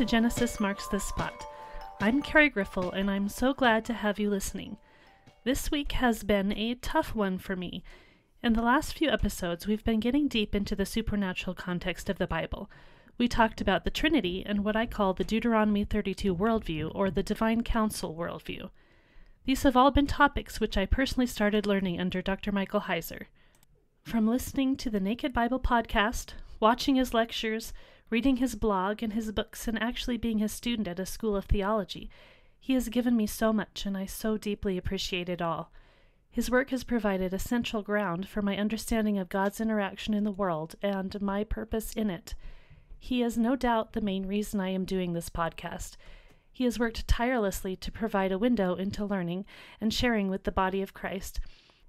To Genesis Marks the Spot. I'm Carrie Griffel, and I'm so glad to have you listening. This week has been a tough one for me. In the last few episodes, we've been getting deep into the supernatural context of the Bible. We talked about the Trinity and what I call the Deuteronomy 32 worldview or the Divine Council worldview. These have all been topics which I personally started learning under Dr. Michael Heiser. From listening to the Naked Bible podcast, watching his lectures, reading his blog and his books, and actually being his student at a school of theology. He has given me so much, and I so deeply appreciate it all. His work has provided a central ground for my understanding of God's interaction in the world and my purpose in it. He is no doubt the main reason I am doing this podcast. He has worked tirelessly to provide a window into learning and sharing with the body of Christ,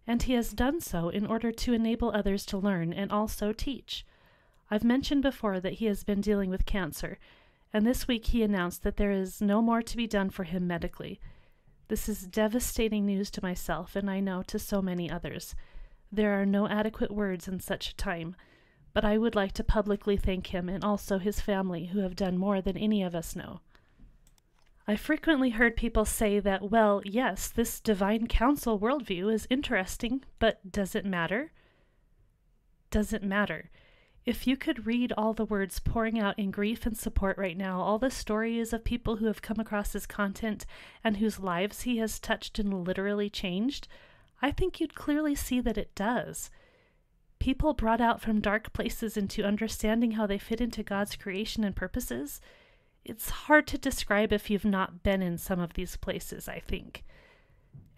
and he has done so in order to enable others to learn and also teach. I've mentioned before that he has been dealing with cancer, and this week he announced that there is no more to be done for him medically. This is devastating news to myself, and I know to so many others. There are no adequate words in such a time, but I would like to publicly thank him and also his family who have done more than any of us know. I frequently heard people say that, well, yes, this divine council worldview is interesting, but does it matter? Does it matter? If you could read all the words pouring out in grief and support right now, all the stories of people who have come across his content and whose lives he has touched and literally changed, I think you'd clearly see that it does. People brought out from dark places into understanding how they fit into God's creation and purposes. It's hard to describe if you've not been in some of these places, I think.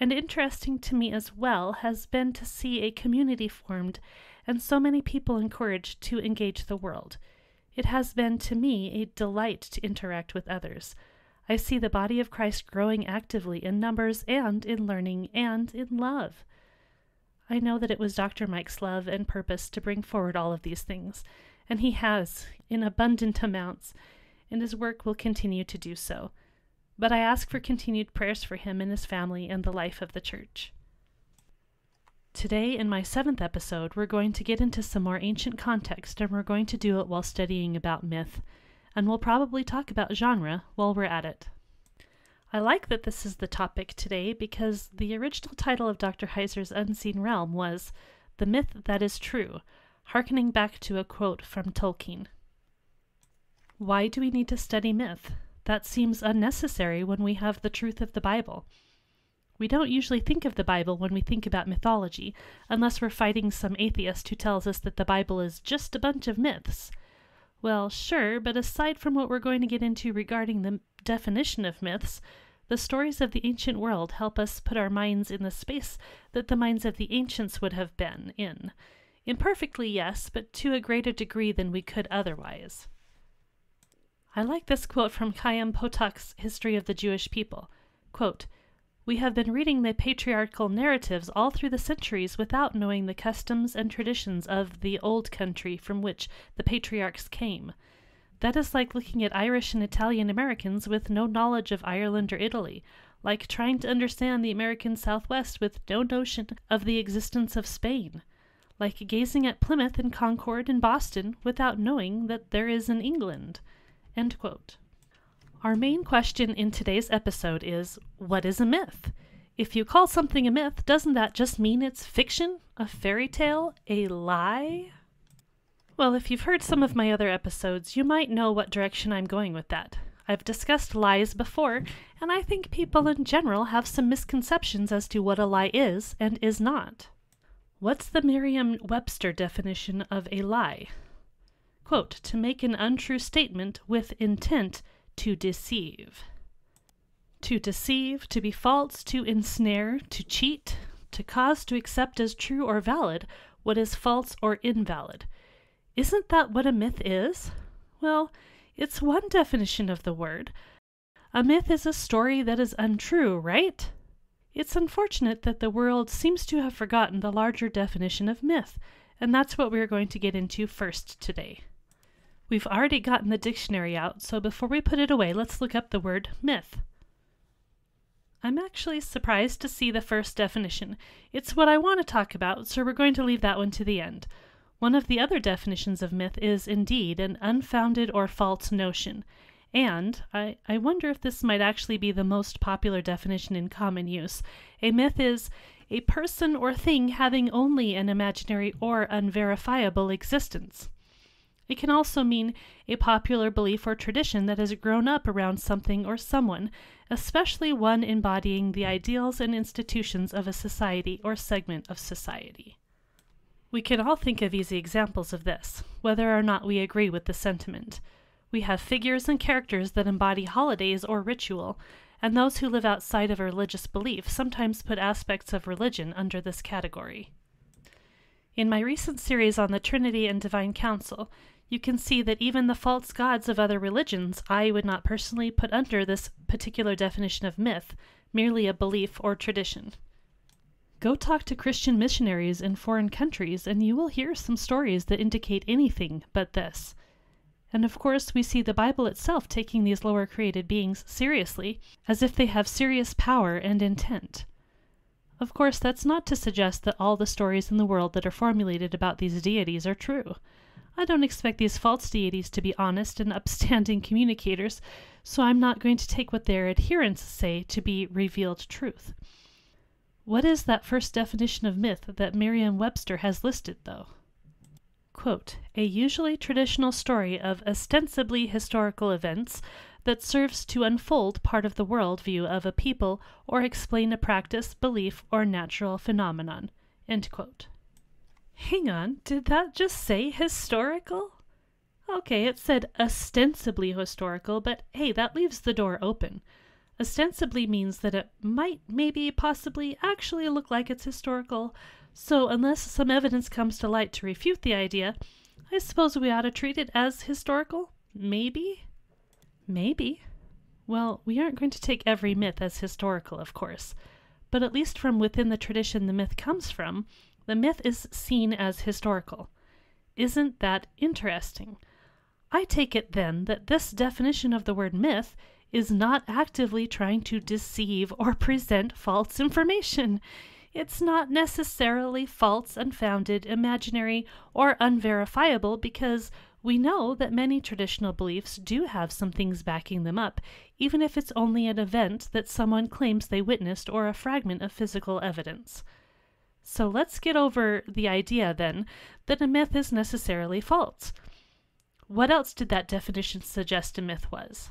And interesting to me as well has been to see a community formed and so many people encouraged to engage the world. It has been to me a delight to interact with others. I see the body of Christ growing actively in numbers and in learning and in love. I know that it was Dr. Mike's love and purpose to bring forward all of these things, and he has in abundant amounts, and his work will continue to do so. But I ask for continued prayers for him and his family and the life of the church. Today, in my seventh episode, we're going to get into some more ancient context, and we're going to do it while studying about myth, and we'll probably talk about genre while we're at it. I like that this is the topic today because the original title of Dr. Heiser's Unseen Realm was The Myth That Is True, harkening back to a quote from Tolkien. Why do we need to study myth? That seems unnecessary when we have the truth of the Bible. We don't usually think of the Bible when we think about mythology, unless we're fighting some atheist who tells us that the Bible is just a bunch of myths. Well, sure, but aside from what we're going to get into regarding the definition of myths, the stories of the ancient world help us put our minds in the space that the minds of the ancients would have been in. Imperfectly, yes, but to a greater degree than we could otherwise. I like this quote from Chaim Potok's History of the Jewish People. Quote, we have been reading the patriarchal narratives all through the centuries without knowing the customs and traditions of the old country from which the patriarchs came. That is like looking at Irish and Italian Americans with no knowledge of Ireland or Italy, like trying to understand the American Southwest with no notion of the existence of Spain, like gazing at Plymouth and Concord and Boston without knowing that there is an England. Our main question in today's episode is what is a myth? If you call something a myth, doesn't that just mean it's fiction, a fairy tale, a lie? Well, if you've heard some of my other episodes, you might know what direction I'm going with that. I've discussed lies before, and I think people in general have some misconceptions as to what a lie is and is not. What's the Merriam Webster definition of a lie? Quote, to make an untrue statement with intent to deceive. To deceive, to be false, to ensnare, to cheat, to cause to accept as true or valid what is false or invalid. Isn't that what a myth is? Well, it's one definition of the word. A myth is a story that is untrue, right? It's unfortunate that the world seems to have forgotten the larger definition of myth, and that's what we're going to get into first today. We've already gotten the dictionary out, so before we put it away, let's look up the word myth. I'm actually surprised to see the first definition. It's what I want to talk about, so we're going to leave that one to the end. One of the other definitions of myth is indeed an unfounded or false notion. And I, I wonder if this might actually be the most popular definition in common use. A myth is a person or thing having only an imaginary or unverifiable existence. It can also mean a popular belief or tradition that has grown up around something or someone, especially one embodying the ideals and institutions of a society or segment of society. We can all think of easy examples of this, whether or not we agree with the sentiment. We have figures and characters that embody holidays or ritual, and those who live outside of a religious belief sometimes put aspects of religion under this category. In my recent series on the Trinity and Divine Council, you can see that even the false gods of other religions I would not personally put under this particular definition of myth, merely a belief or tradition. Go talk to Christian missionaries in foreign countries, and you will hear some stories that indicate anything but this. And of course, we see the Bible itself taking these lower created beings seriously, as if they have serious power and intent. Of course, that's not to suggest that all the stories in the world that are formulated about these deities are true. I don't expect these false deities to be honest and upstanding communicators, so I'm not going to take what their adherents say to be revealed truth. What is that first definition of myth that Merriam Webster has listed, though? Quote, a usually traditional story of ostensibly historical events that serves to unfold part of the world view of a people or explain a practice, belief, or natural phenomenon. End quote. Hang on, did that just say historical? Okay, it said ostensibly historical, but hey, that leaves the door open. Ostensibly means that it might, maybe, possibly, actually look like it's historical, so unless some evidence comes to light to refute the idea, I suppose we ought to treat it as historical? Maybe? Maybe. Well, we aren't going to take every myth as historical, of course, but at least from within the tradition the myth comes from, the myth is seen as historical. Isn't that interesting? I take it then that this definition of the word myth is not actively trying to deceive or present false information. It's not necessarily false, unfounded, imaginary, or unverifiable because we know that many traditional beliefs do have some things backing them up, even if it's only an event that someone claims they witnessed or a fragment of physical evidence. So let's get over the idea then that a myth is necessarily false. What else did that definition suggest a myth was?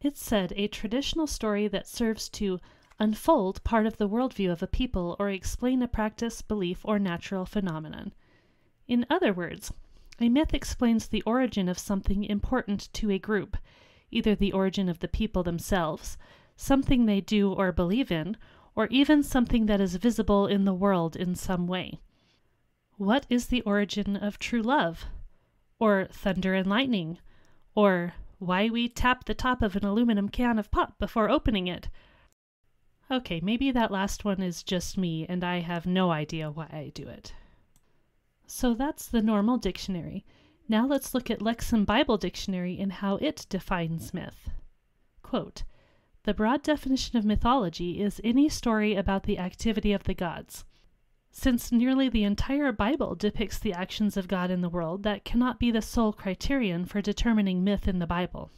It said a traditional story that serves to unfold part of the worldview of a people or explain a practice, belief, or natural phenomenon. In other words, a myth explains the origin of something important to a group, either the origin of the people themselves, something they do or believe in, or even something that is visible in the world in some way. What is the origin of true love? Or thunder and lightning? Or why we tap the top of an aluminum can of pop before opening it? Okay, maybe that last one is just me and I have no idea why I do it. So that's the normal dictionary. Now let's look at Lexham Bible Dictionary and how it defines myth. Quote, the broad definition of mythology is any story about the activity of the gods. Since nearly the entire Bible depicts the actions of God in the world, that cannot be the sole criterion for determining myth in the Bible.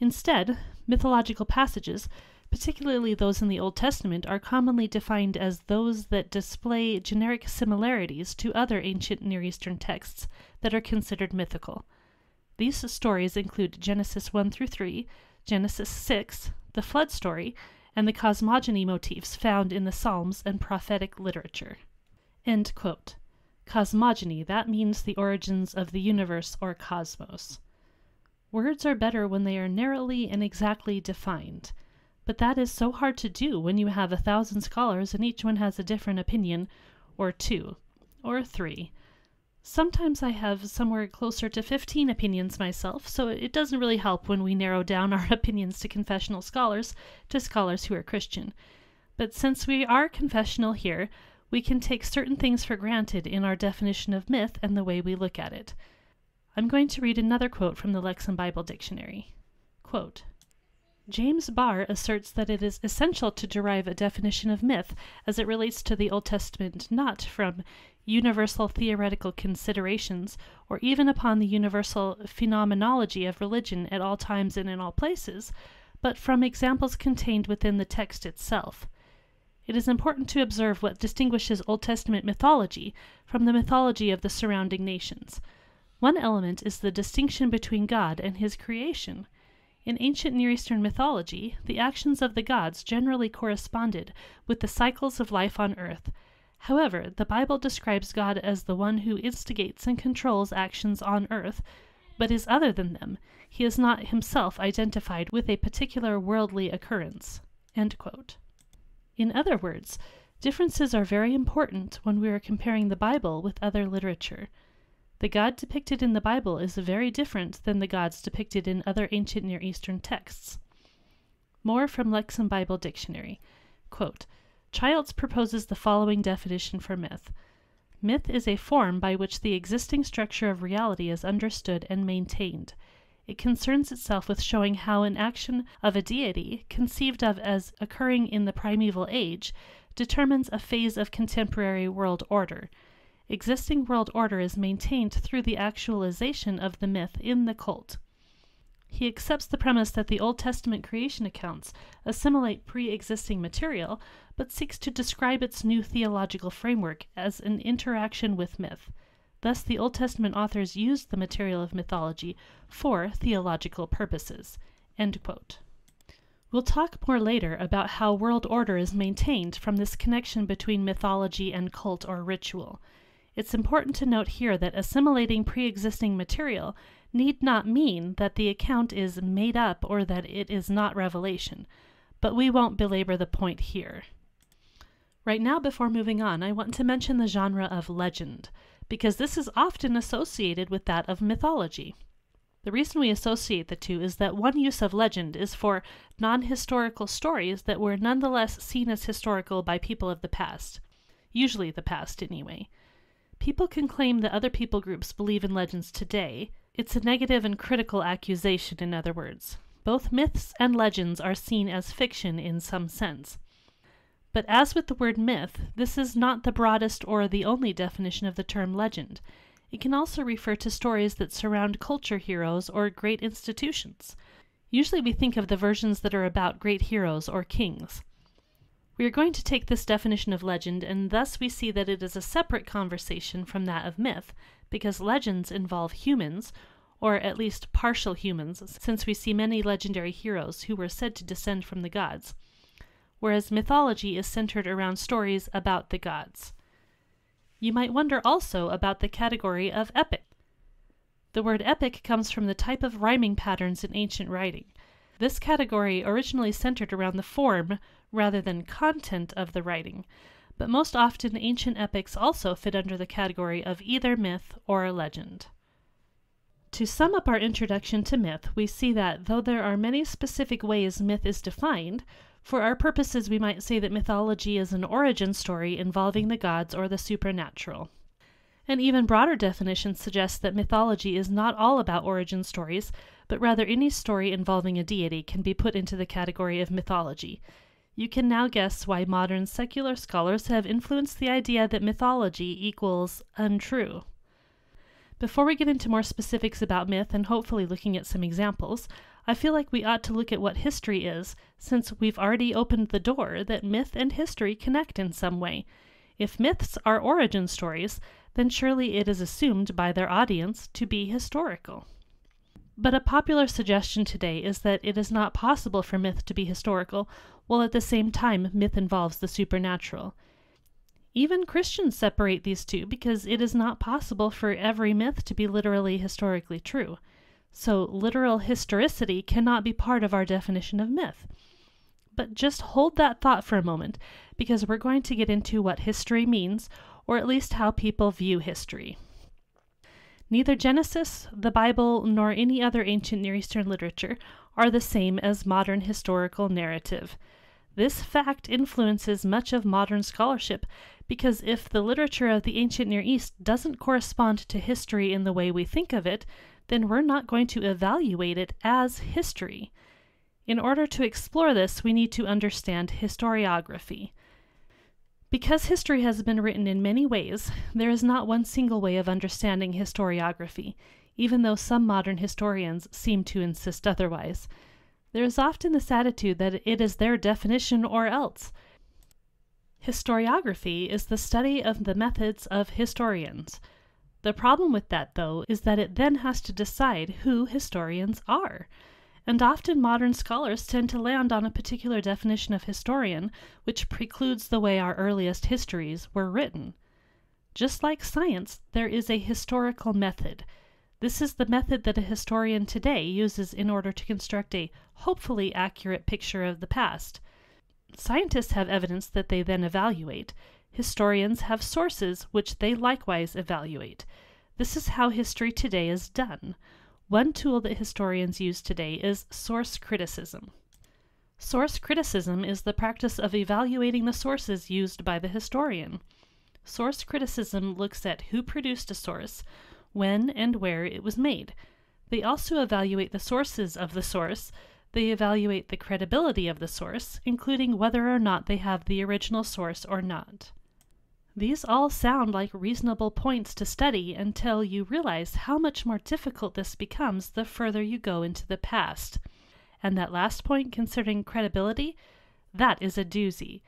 Instead, mythological passages, particularly those in the Old Testament, are commonly defined as those that display generic similarities to other ancient Near Eastern texts that are considered mythical. These stories include Genesis 1 through 3, Genesis 6, the flood story, and the cosmogony motifs found in the Psalms and prophetic literature. Cosmogony, that means the origins of the universe or cosmos. Words are better when they are narrowly and exactly defined, but that is so hard to do when you have a thousand scholars and each one has a different opinion, or two, or three, Sometimes I have somewhere closer to 15 opinions myself, so it doesn't really help when we narrow down our opinions to confessional scholars, to scholars who are Christian. But since we are confessional here, we can take certain things for granted in our definition of myth and the way we look at it. I'm going to read another quote from the Lexham Bible Dictionary. Quote, James Barr asserts that it is essential to derive a definition of myth as it relates to the Old Testament not from universal theoretical considerations, or even upon the universal phenomenology of religion at all times and in all places, but from examples contained within the text itself. It is important to observe what distinguishes Old Testament mythology from the mythology of the surrounding nations. One element is the distinction between God and his creation. In ancient Near Eastern mythology, the actions of the gods generally corresponded with the cycles of life on earth. However, the Bible describes God as the one who instigates and controls actions on earth, but is other than them. He is not himself identified with a particular worldly occurrence. In other words, differences are very important when we are comparing the Bible with other literature. The God depicted in the Bible is very different than the gods depicted in other ancient Near Eastern texts. More from Lexham Bible Dictionary. Quote, Childs proposes the following definition for myth. Myth is a form by which the existing structure of reality is understood and maintained. It concerns itself with showing how an action of a deity, conceived of as occurring in the primeval age, determines a phase of contemporary world order. Existing world order is maintained through the actualization of the myth in the cult. He accepts the premise that the Old Testament creation accounts assimilate pre existing material, but seeks to describe its new theological framework as an interaction with myth. Thus, the Old Testament authors used the material of mythology for theological purposes. We'll talk more later about how world order is maintained from this connection between mythology and cult or ritual. It's important to note here that assimilating pre existing material need not mean that the account is made up or that it is not revelation, but we won't belabor the point here. Right now, before moving on, I want to mention the genre of legend because this is often associated with that of mythology. The reason we associate the two is that one use of legend is for non historical stories that were nonetheless seen as historical by people of the past. Usually the past, anyway. People can claim that other people groups believe in legends today. It's a negative and critical accusation, in other words. Both myths and legends are seen as fiction in some sense. But as with the word myth, this is not the broadest or the only definition of the term legend. It can also refer to stories that surround culture heroes or great institutions. Usually we think of the versions that are about great heroes or kings. We are going to take this definition of legend, and thus we see that it is a separate conversation from that of myth, because legends involve humans, or at least partial humans, since we see many legendary heroes who were said to descend from the gods whereas mythology is centered around stories about the gods. You might wonder also about the category of epic. The word epic comes from the type of rhyming patterns in ancient writing. This category originally centered around the form rather than content of the writing, but most often ancient epics also fit under the category of either myth or a legend. To sum up our introduction to myth, we see that though there are many specific ways myth is defined, for our purposes, we might say that mythology is an origin story involving the gods or the supernatural. An even broader definition suggests that mythology is not all about origin stories, but rather any story involving a deity can be put into the category of mythology. You can now guess why modern secular scholars have influenced the idea that mythology equals untrue. Before we get into more specifics about myth and hopefully looking at some examples, I feel like we ought to look at what history is, since we've already opened the door that myth and history connect in some way. If myths are origin stories, then surely it is assumed by their audience to be historical. But a popular suggestion today is that it is not possible for myth to be historical, while at the same time myth involves the supernatural. Even Christians separate these two because it is not possible for every myth to be literally historically true. So literal historicity cannot be part of our definition of myth. But just hold that thought for a moment, because we're going to get into what history means, or at least how people view history. Neither Genesis, the Bible, nor any other ancient Near Eastern literature are the same as modern historical narrative. This fact influences much of modern scholarship because if the literature of the ancient Near East doesn't correspond to history in the way we think of it, then we're not going to evaluate it as history. In order to explore this, we need to understand historiography. Because history has been written in many ways, there is not one single way of understanding historiography, even though some modern historians seem to insist otherwise. There is often this attitude that it is their definition or else. Historiography is the study of the methods of historians. The problem with that, though, is that it then has to decide who historians are. And often modern scholars tend to land on a particular definition of historian, which precludes the way our earliest histories were written. Just like science, there is a historical method. This is the method that a historian today uses in order to construct a hopefully accurate picture of the past. Scientists have evidence that they then evaluate. Historians have sources which they likewise evaluate. This is how history today is done. One tool that historians use today is source criticism. Source criticism is the practice of evaluating the sources used by the historian. Source criticism looks at who produced a source, when and where it was made. They also evaluate the sources of the source, they evaluate the credibility of the source, including whether or not they have the original source or not. These all sound like reasonable points to study until you realize how much more difficult this becomes the further you go into the past. And that last point concerning credibility, that is a doozy.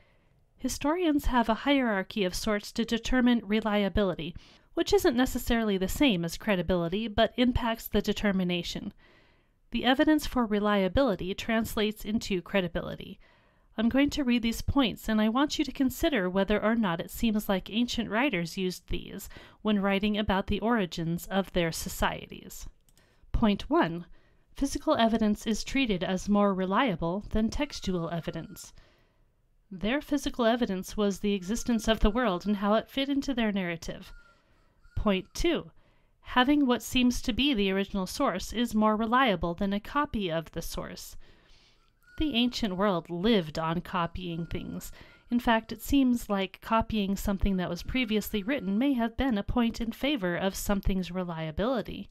Historians have a hierarchy of sorts to determine reliability, which isn't necessarily the same as credibility, but impacts the determination. The evidence for reliability translates into credibility. I'm going to read these points, and I want you to consider whether or not it seems like ancient writers used these when writing about the origins of their societies. Point 1. Physical evidence is treated as more reliable than textual evidence. Their physical evidence was the existence of the world and how it fit into their narrative. Point 2 having what seems to be the original source is more reliable than a copy of the source. The ancient world lived on copying things. In fact, it seems like copying something that was previously written may have been a point in favor of something's reliability.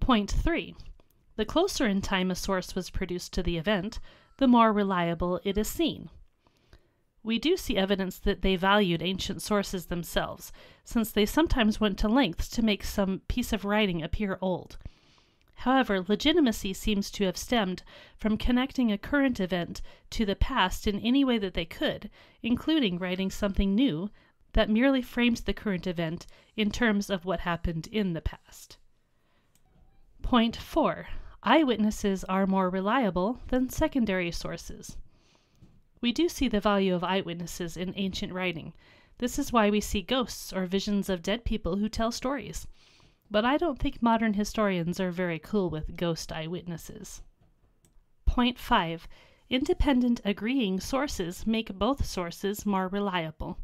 Point 3. The closer in time a source was produced to the event, the more reliable it is seen. We do see evidence that they valued ancient sources themselves, since they sometimes went to lengths to make some piece of writing appear old. However, legitimacy seems to have stemmed from connecting a current event to the past in any way that they could, including writing something new that merely framed the current event in terms of what happened in the past. Point 4. Eyewitnesses are more reliable than secondary sources. We do see the value of eyewitnesses in ancient writing. This is why we see ghosts or visions of dead people who tell stories. But I don't think modern historians are very cool with ghost eyewitnesses. Point 5. Independent agreeing sources make both sources more reliable.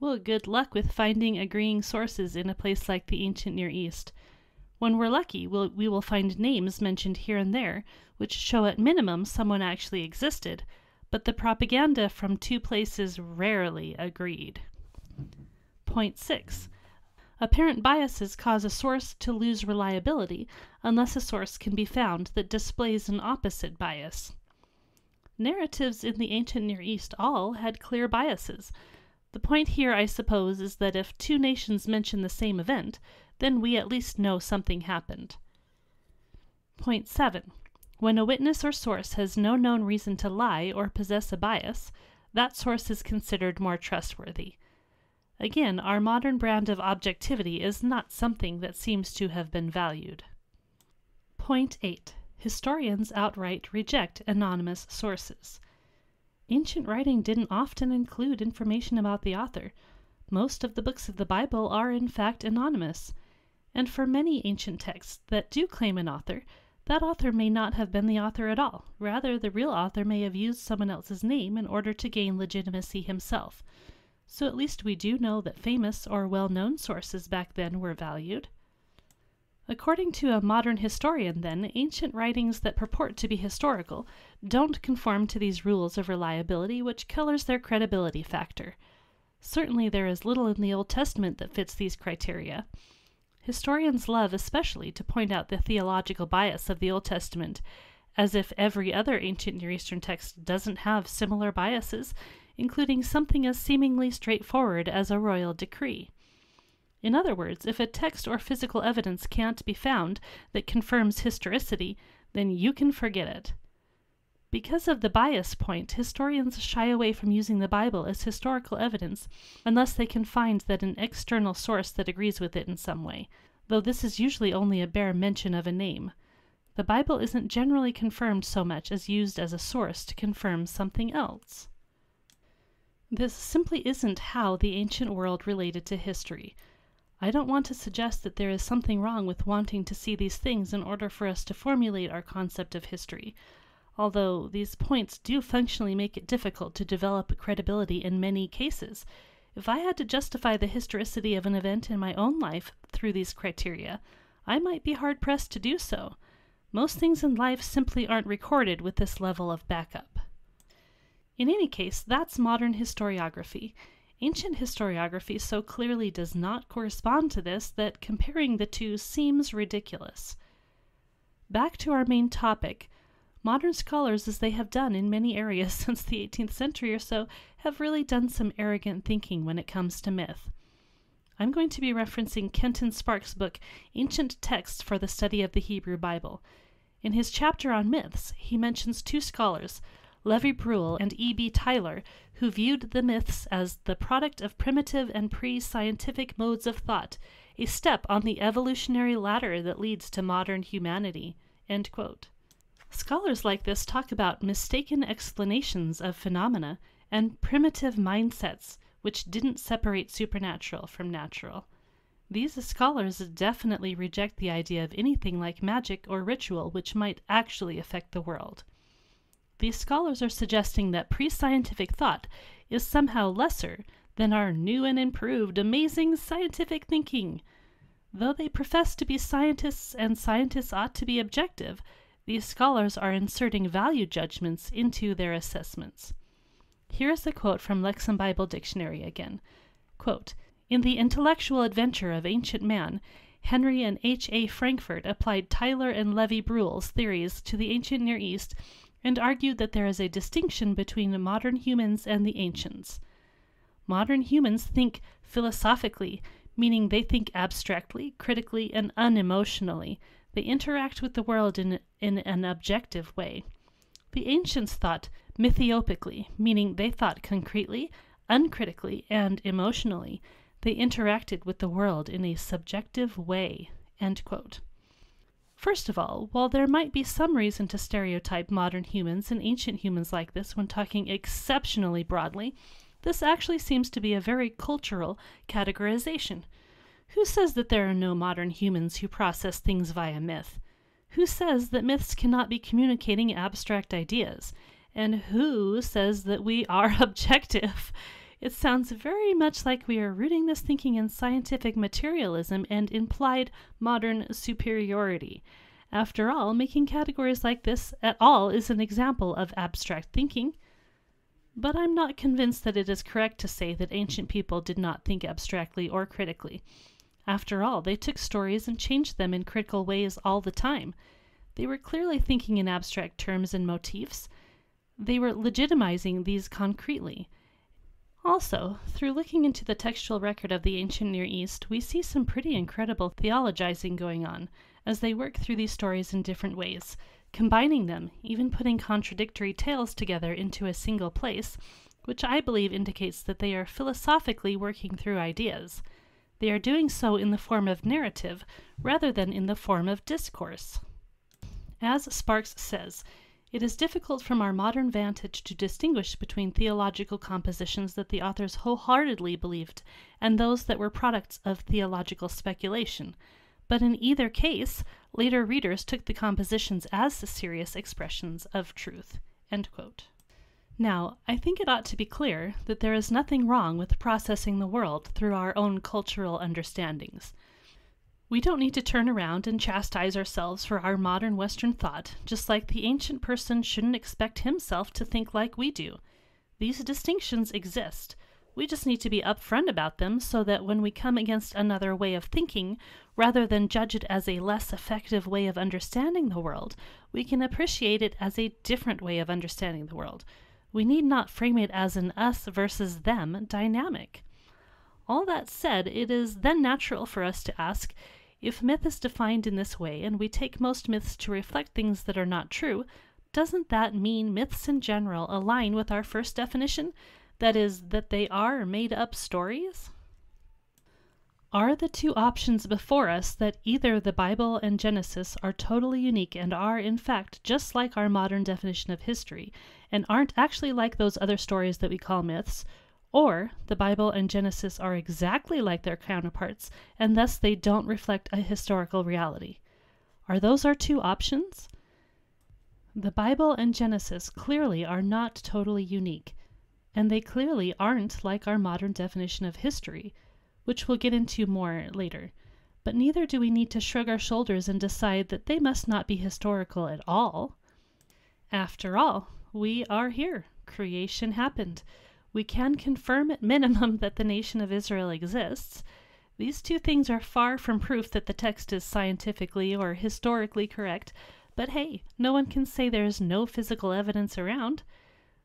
Well, good luck with finding agreeing sources in a place like the ancient Near East. When we're lucky, we'll, we will find names mentioned here and there, which show at minimum someone actually existed, but the propaganda from two places rarely agreed. Point 6. Apparent biases cause a source to lose reliability unless a source can be found that displays an opposite bias. Narratives in the ancient Near East all had clear biases. The point here, I suppose, is that if two nations mention the same event, then we at least know something happened. Point 7. When a witness or source has no known reason to lie or possess a bias, that source is considered more trustworthy. Again, our modern brand of objectivity is not something that seems to have been valued. Point 8. Historians outright reject anonymous sources. Ancient writing didn't often include information about the author. Most of the books of the Bible are, in fact, anonymous. And for many ancient texts that do claim an author, that author may not have been the author at all. Rather, the real author may have used someone else's name in order to gain legitimacy himself. So at least we do know that famous or well known sources back then were valued. According to a modern historian, then, ancient writings that purport to be historical don't conform to these rules of reliability, which colors their credibility factor. Certainly, there is little in the Old Testament that fits these criteria. Historians love especially to point out the theological bias of the Old Testament, as if every other ancient Near Eastern text doesn't have similar biases, including something as seemingly straightforward as a royal decree. In other words, if a text or physical evidence can't be found that confirms historicity, then you can forget it. Because of the bias point, historians shy away from using the Bible as historical evidence unless they can find that an external source that agrees with it in some way, though this is usually only a bare mention of a name. The Bible isn't generally confirmed so much as used as a source to confirm something else. This simply isn't how the ancient world related to history. I don't want to suggest that there is something wrong with wanting to see these things in order for us to formulate our concept of history, although these points do functionally make it difficult to develop credibility in many cases. If I had to justify the historicity of an event in my own life through these criteria, I might be hard pressed to do so. Most things in life simply aren't recorded with this level of backup. In any case, that's modern historiography, Ancient historiography so clearly does not correspond to this that comparing the two seems ridiculous. Back to our main topic. Modern scholars, as they have done in many areas since the 18th century or so, have really done some arrogant thinking when it comes to myth. I'm going to be referencing Kenton Sparks' book, Ancient Texts for the Study of the Hebrew Bible. In his chapter on myths, he mentions two scholars, Lévy-Bruhl and E.B. Tylor, who viewed the myths as the product of primitive and pre scientific modes of thought, a step on the evolutionary ladder that leads to modern humanity. Scholars like this talk about mistaken explanations of phenomena and primitive mindsets which didn't separate supernatural from natural. These scholars definitely reject the idea of anything like magic or ritual which might actually affect the world. These scholars are suggesting that pre scientific thought is somehow lesser than our new and improved, amazing scientific thinking. Though they profess to be scientists and scientists ought to be objective, these scholars are inserting value judgments into their assessments. Here is a quote from Lexham Bible Dictionary again. Quote, in the intellectual adventure of ancient man, Henry and H. A. Frankfort applied Tylor and Lévy-Bruhl's theories to the ancient Near East and argued that there is a distinction between modern humans and the ancients. Modern humans think philosophically, meaning they think abstractly, critically, and unemotionally. They interact with the world in, in an objective way. The ancients thought mythopoeically, meaning they thought concretely, uncritically, and emotionally. They interacted with the world in a subjective way. First of all, while there might be some reason to stereotype modern humans and ancient humans like this when talking exceptionally broadly, this actually seems to be a very cultural categorization. Who says that there are no modern humans who process things via myth? Who says that myths cannot be communicating abstract ideas? And who says that we are objective? It sounds very much like we are rooting this thinking in scientific materialism and implied modern superiority. After all, making categories like this at all is an example of abstract thinking. But I'm not convinced that it is correct to say that ancient people did not think abstractly or critically. After all, they took stories and changed them in critical ways all the time. They were clearly thinking in abstract terms and motifs. They were legitimizing these concretely. Also, through looking into the textual record of the ancient Near East, we see some pretty incredible theologizing going on as they work through these stories in different ways, combining them, even putting contradictory tales together into a single place, which I believe indicates that they are philosophically working through ideas. They are doing so in the form of narrative rather than in the form of discourse. As Sparks says, it is difficult from our modern vantage to distinguish between theological compositions that the authors wholeheartedly believed and those that were products of theological speculation, but in either case, later readers took the compositions as serious expressions of truth. Now, I think it ought to be clear that there is nothing wrong with processing the world through our own cultural understandings. We don't need to turn around and chastise ourselves for our modern Western thought, just like the ancient person shouldn't expect himself to think like we do. These distinctions exist. We just need to be upfront about them so that when we come against another way of thinking, rather than judge it as a less effective way of understanding the world, we can appreciate it as a different way of understanding the world. We need not frame it as an us versus them dynamic. All that said, it is then natural for us to ask if myth is defined in this way and we take most myths to reflect things that are not true, doesn't that mean myths in general align with our first definition? That is, that they are made up stories? Are the two options before us that either the Bible and Genesis are totally unique and are, in fact, just like our modern definition of history, and aren't actually like those other stories that we call myths, or the Bible and Genesis are exactly like their counterparts, and thus they don't reflect a historical reality? Are those our two options? The Bible and Genesis clearly are not totally unique, and they clearly aren't like our modern definition of history which we'll get into more later. But neither do we need to shrug our shoulders and decide that they must not be historical at all. After all, we are here. Creation happened. We can confirm at minimum that the nation of Israel exists. These two things are far from proof that the text is scientifically or historically correct, but hey, no one can say there is no physical evidence around.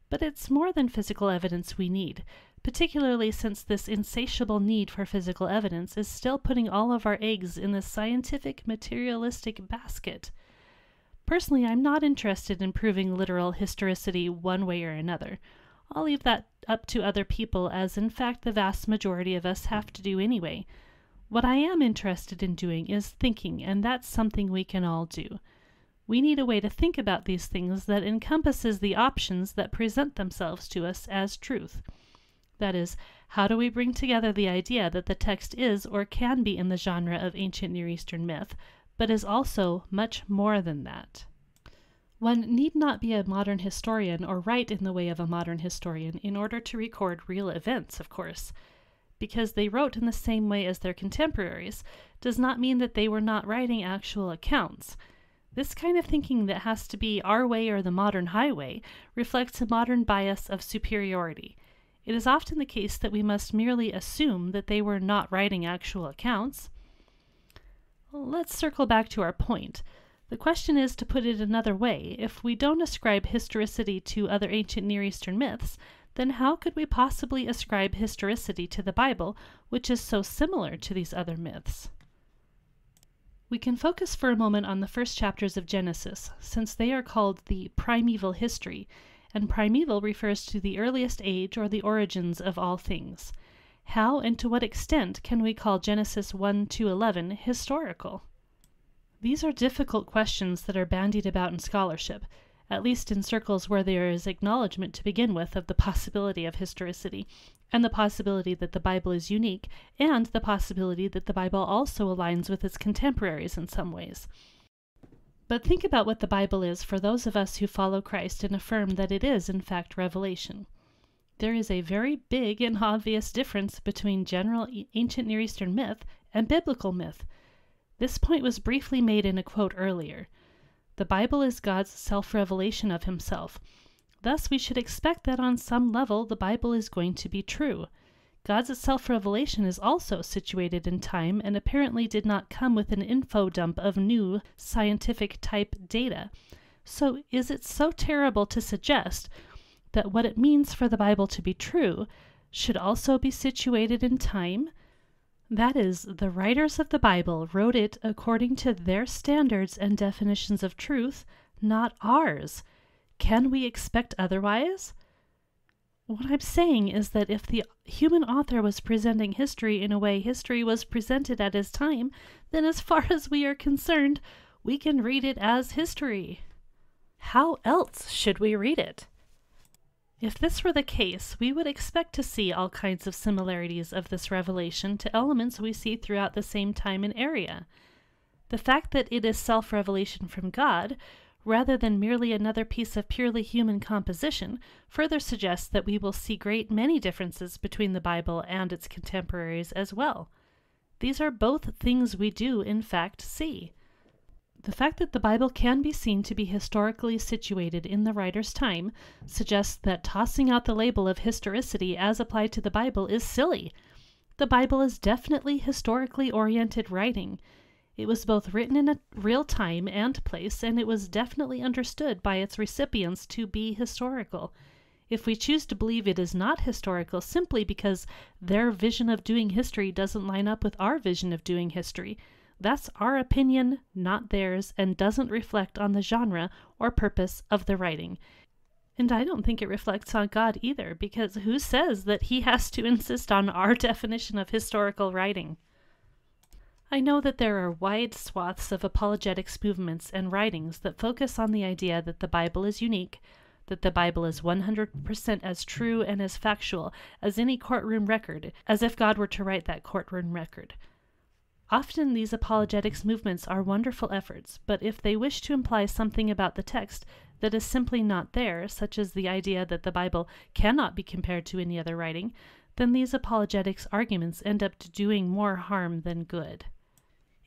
But it's more than physical evidence we need particularly since this insatiable need for physical evidence is still putting all of our eggs in the scientific materialistic basket. Personally, I'm not interested in proving literal historicity one way or another. I'll leave that up to other people, as in fact the vast majority of us have to do anyway. What I am interested in doing is thinking, and that's something we can all do. We need a way to think about these things that encompasses the options that present themselves to us as truth. That is, how do we bring together the idea that the text is or can be in the genre of ancient Near Eastern myth, but is also much more than that? One need not be a modern historian or write in the way of a modern historian in order to record real events, of course. Because they wrote in the same way as their contemporaries does not mean that they were not writing actual accounts. This kind of thinking that has to be our way or the modern highway reflects a modern bias of superiority it is often the case that we must merely assume that they were not writing actual accounts. Let's circle back to our point. The question is to put it another way if we don't ascribe historicity to other ancient Near Eastern myths, then how could we possibly ascribe historicity to the Bible, which is so similar to these other myths? We can focus for a moment on the first chapters of Genesis, since they are called the primeval history, and primeval refers to the earliest age or the origins of all things. How and to what extent can we call Genesis 1 to 11 historical? These are difficult questions that are bandied about in scholarship, at least in circles where there is acknowledgement to begin with of the possibility of historicity, and the possibility that the Bible is unique, and the possibility that the Bible also aligns with its contemporaries in some ways. But think about what the Bible is for those of us who follow Christ and affirm that it is, in fact, revelation. There is a very big and obvious difference between general ancient Near Eastern myth and biblical myth. This point was briefly made in a quote earlier. The Bible is God's self revelation of himself. Thus, we should expect that on some level the Bible is going to be true. God's self revelation is also situated in time and apparently did not come with an info dump of new scientific type data. So, is it so terrible to suggest that what it means for the Bible to be true should also be situated in time? That is, the writers of the Bible wrote it according to their standards and definitions of truth, not ours. Can we expect otherwise? What I'm saying is that if the human author was presenting history in a way history was presented at his time, then as far as we are concerned, we can read it as history. How else should we read it? If this were the case, we would expect to see all kinds of similarities of this revelation to elements we see throughout the same time and area. The fact that it is self revelation from God rather than merely another piece of purely human composition, further suggests that we will see great many differences between the Bible and its contemporaries as well. These are both things we do, in fact, see. The fact that the Bible can be seen to be historically situated in the writer's time suggests that tossing out the label of historicity as applied to the Bible is silly. The Bible is definitely historically oriented writing. It was both written in a real time and place, and it was definitely understood by its recipients to be historical. if we choose to believe it is not historical simply because their vision of doing history doesn't line up with our vision of doing history, that's our opinion, not theirs, and doesn't reflect on the genre or purpose of the writing. And I don't think it reflects on God either, because who says that he has to insist on our definition of historical writing? I know that there are wide swaths of apologetics movements and writings that focus on the idea that the Bible is unique, that the Bible is 100% as true and as factual as any courtroom record, as if God were to write that courtroom record. Often these apologetics movements are wonderful efforts, but if they wish to imply something about the text that is simply not there, such as the idea that the Bible cannot be compared to any other writing, then these apologetics arguments end up doing more harm than good.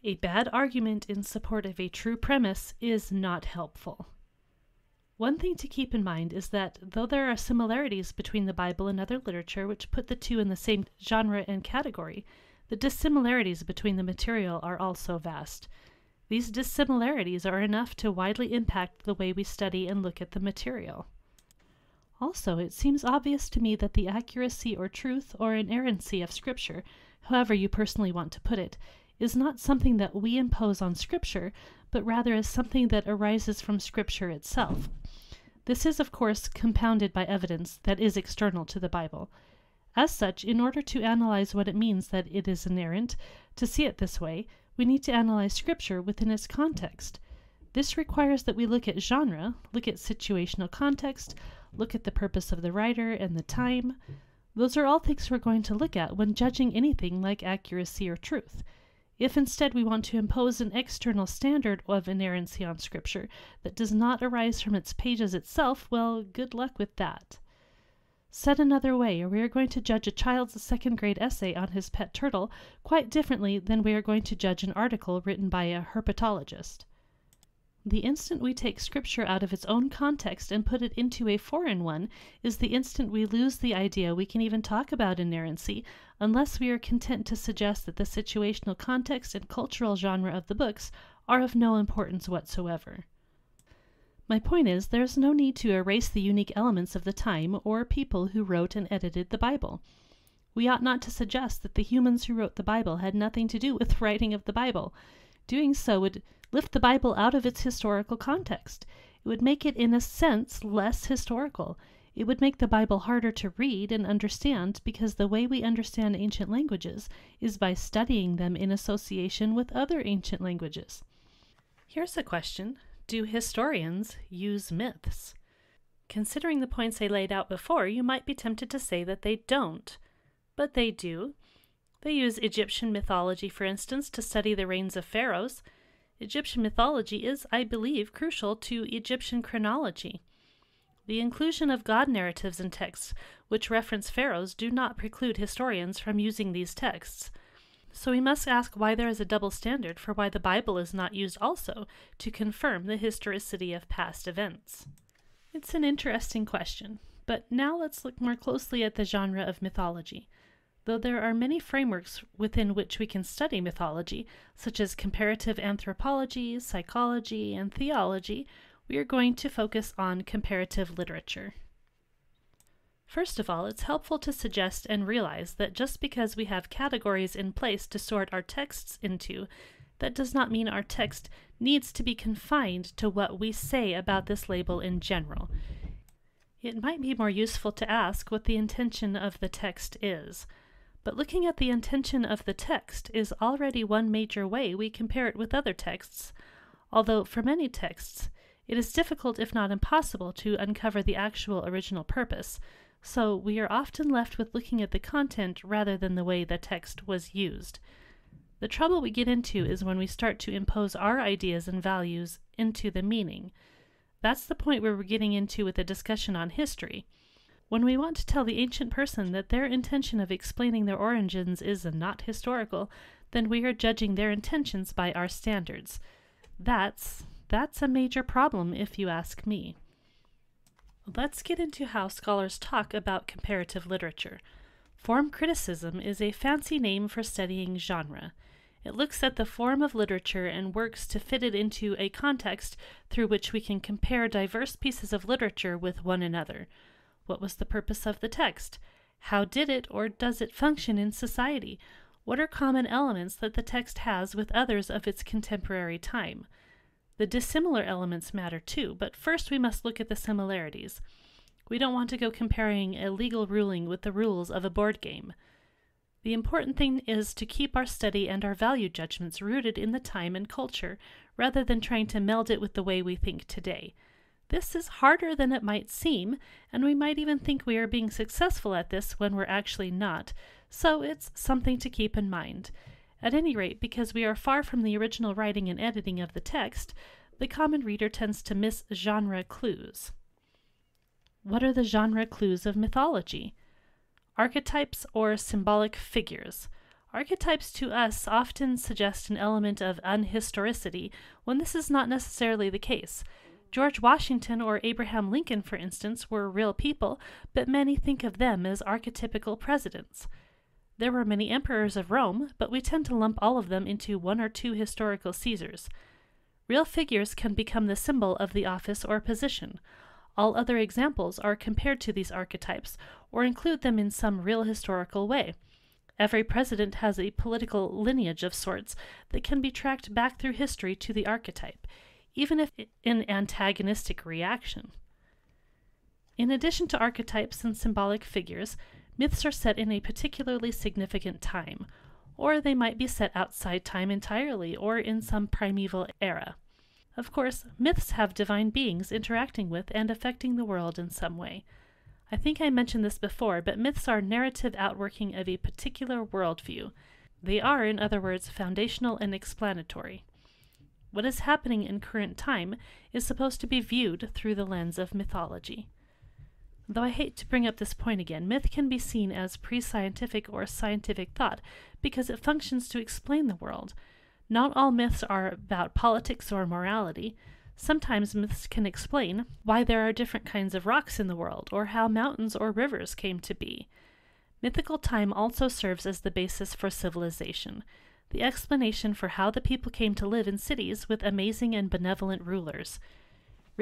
A bad argument in support of a true premise is not helpful. One thing to keep in mind is that though there are similarities between the Bible and other literature which put the two in the same genre and category, the dissimilarities between the material are also vast. These dissimilarities are enough to widely impact the way we study and look at the material. Also, it seems obvious to me that the accuracy or truth or inerrancy of Scripture, however you personally want to put it, is not something that we impose on Scripture, but rather is something that arises from Scripture itself. This is, of course, compounded by evidence that is external to the Bible. As such, in order to analyze what it means that it is inerrant, to see it this way, we need to analyze Scripture within its context. This requires that we look at genre, look at situational context, look at the purpose of the writer and the time. Those are all things we're going to look at when judging anything like accuracy or truth. If instead we want to impose an external standard of inerrancy on Scripture that does not arise from its pages itself, well, good luck with that. Said another way, we are going to judge a child's second grade essay on his pet turtle quite differently than we are going to judge an article written by a herpetologist. The instant we take Scripture out of its own context and put it into a foreign one is the instant we lose the idea we can even talk about inerrancy unless we are content to suggest that the situational context and cultural genre of the books are of no importance whatsoever. My point is, there is no need to erase the unique elements of the time or people who wrote and edited the Bible. We ought not to suggest that the humans who wrote the Bible had nothing to do with writing of the Bible. Doing so would lift the Bible out of its historical context. It would make it, in a sense, less historical. It would make the Bible harder to read and understand because the way we understand ancient languages is by studying them in association with other ancient languages. Here's a question do historians use myths? Considering the points I laid out before, you might be tempted to say that they don't. But they do. They use Egyptian mythology, for instance, to study the reigns of pharaohs. Egyptian mythology is, I believe, crucial to Egyptian chronology. The inclusion of God narratives in texts which reference pharaohs do not preclude historians from using these texts. So we must ask why there is a double standard for why the Bible is not used also to confirm the historicity of past events. It's an interesting question, but now let's look more closely at the genre of mythology. Though there are many frameworks within which we can study mythology, such as comparative anthropology, psychology, and theology, we are going to focus on comparative literature. First of all, it's helpful to suggest and realize that just because we have categories in place to sort our texts into, that does not mean our text needs to be confined to what we say about this label in general. It might be more useful to ask what the intention of the text is. But looking at the intention of the text is already one major way we compare it with other texts, although for many texts it is difficult, if not impossible, to uncover the actual original purpose, so we are often left with looking at the content rather than the way the text was used. The trouble we get into is when we start to impose our ideas and values into the meaning. That's the point where we're getting into with a discussion on history. When we want to tell the ancient person that their intention of explaining their origins is not historical, then we are judging their intentions by our standards. That's that's a major problem if you ask me. Let's get into how scholars talk about comparative literature. Form criticism is a fancy name for studying genre. It looks at the form of literature and works to fit it into a context through which we can compare diverse pieces of literature with one another. What was the purpose of the text? How did it or does it function in society? What are common elements that the text has with others of its contemporary time? The dissimilar elements matter too, but first we must look at the similarities. We don't want to go comparing a legal ruling with the rules of a board game. The important thing is to keep our study and our value judgments rooted in the time and culture, rather than trying to meld it with the way we think today. This is harder than it might seem, and we might even think we are being successful at this when we're actually not, so it's something to keep in mind. At any rate, because we are far from the original writing and editing of the text, the common reader tends to miss genre clues. What are the genre clues of mythology? Archetypes or symbolic figures. Archetypes to us often suggest an element of unhistoricity when this is not necessarily the case. George Washington or Abraham Lincoln, for instance, were real people, but many think of them as archetypical presidents. There were many emperors of Rome, but we tend to lump all of them into one or two historical Caesars. Real figures can become the symbol of the office or position. All other examples are compared to these archetypes or include them in some real historical way. Every president has a political lineage of sorts that can be tracked back through history to the archetype, even if in antagonistic reaction. In addition to archetypes and symbolic figures, myths are set in a particularly significant time, or they might be set outside time entirely or in some primeval era. Of course, myths have divine beings interacting with and affecting the world in some way. I think I mentioned this before, but myths are narrative outworking of a particular worldview. They are, in other words, foundational and explanatory. What is happening in current time is supposed to be viewed through the lens of mythology. Though I hate to bring up this point again, myth can be seen as pre scientific or scientific thought because it functions to explain the world, not all myths are about politics or morality. Sometimes myths can explain why there are different kinds of rocks in the world, or how mountains or rivers came to be. Mythical time also serves as the basis for civilization, the explanation for how the people came to live in cities with amazing and benevolent rulers.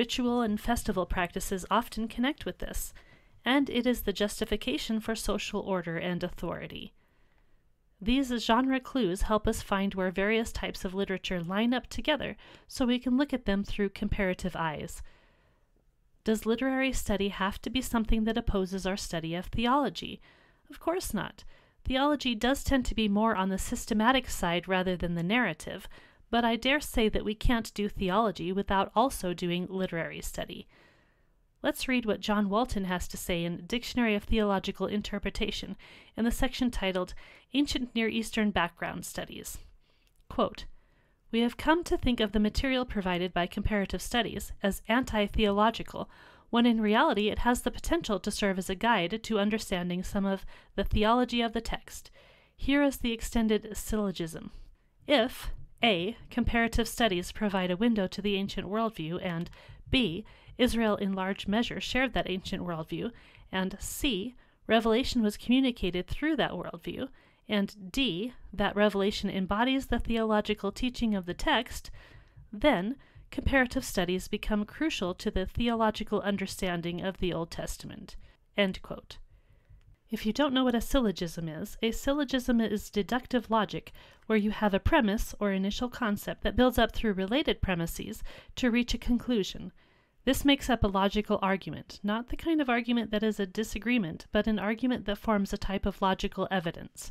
Ritual and festival practices often connect with this, and it is the justification for social order and authority. These genre clues help us find where various types of literature line up together so we can look at them through comparative eyes. Does literary study have to be something that opposes our study of theology? Of course not. Theology does tend to be more on the systematic side rather than the narrative, but I dare say that we can't do theology without also doing literary study. Let's read what John Walton has to say in Dictionary of Theological Interpretation in the section titled Ancient Near Eastern Background Studies. Quote, we have come to think of the material provided by comparative studies as anti theological, when in reality it has the potential to serve as a guide to understanding some of the theology of the text. Here is the extended syllogism. If a. Comparative studies provide a window to the ancient worldview, and b. Israel in large measure shared that ancient worldview, and c. Revelation was communicated through that worldview, and d. That revelation embodies the theological teaching of the text, then comparative studies become crucial to the theological understanding of the Old Testament. If you don't know what a syllogism is, a syllogism is deductive logic, where you have a premise or initial concept that builds up through related premises to reach a conclusion. This makes up a logical argument, not the kind of argument that is a disagreement, but an argument that forms a type of logical evidence.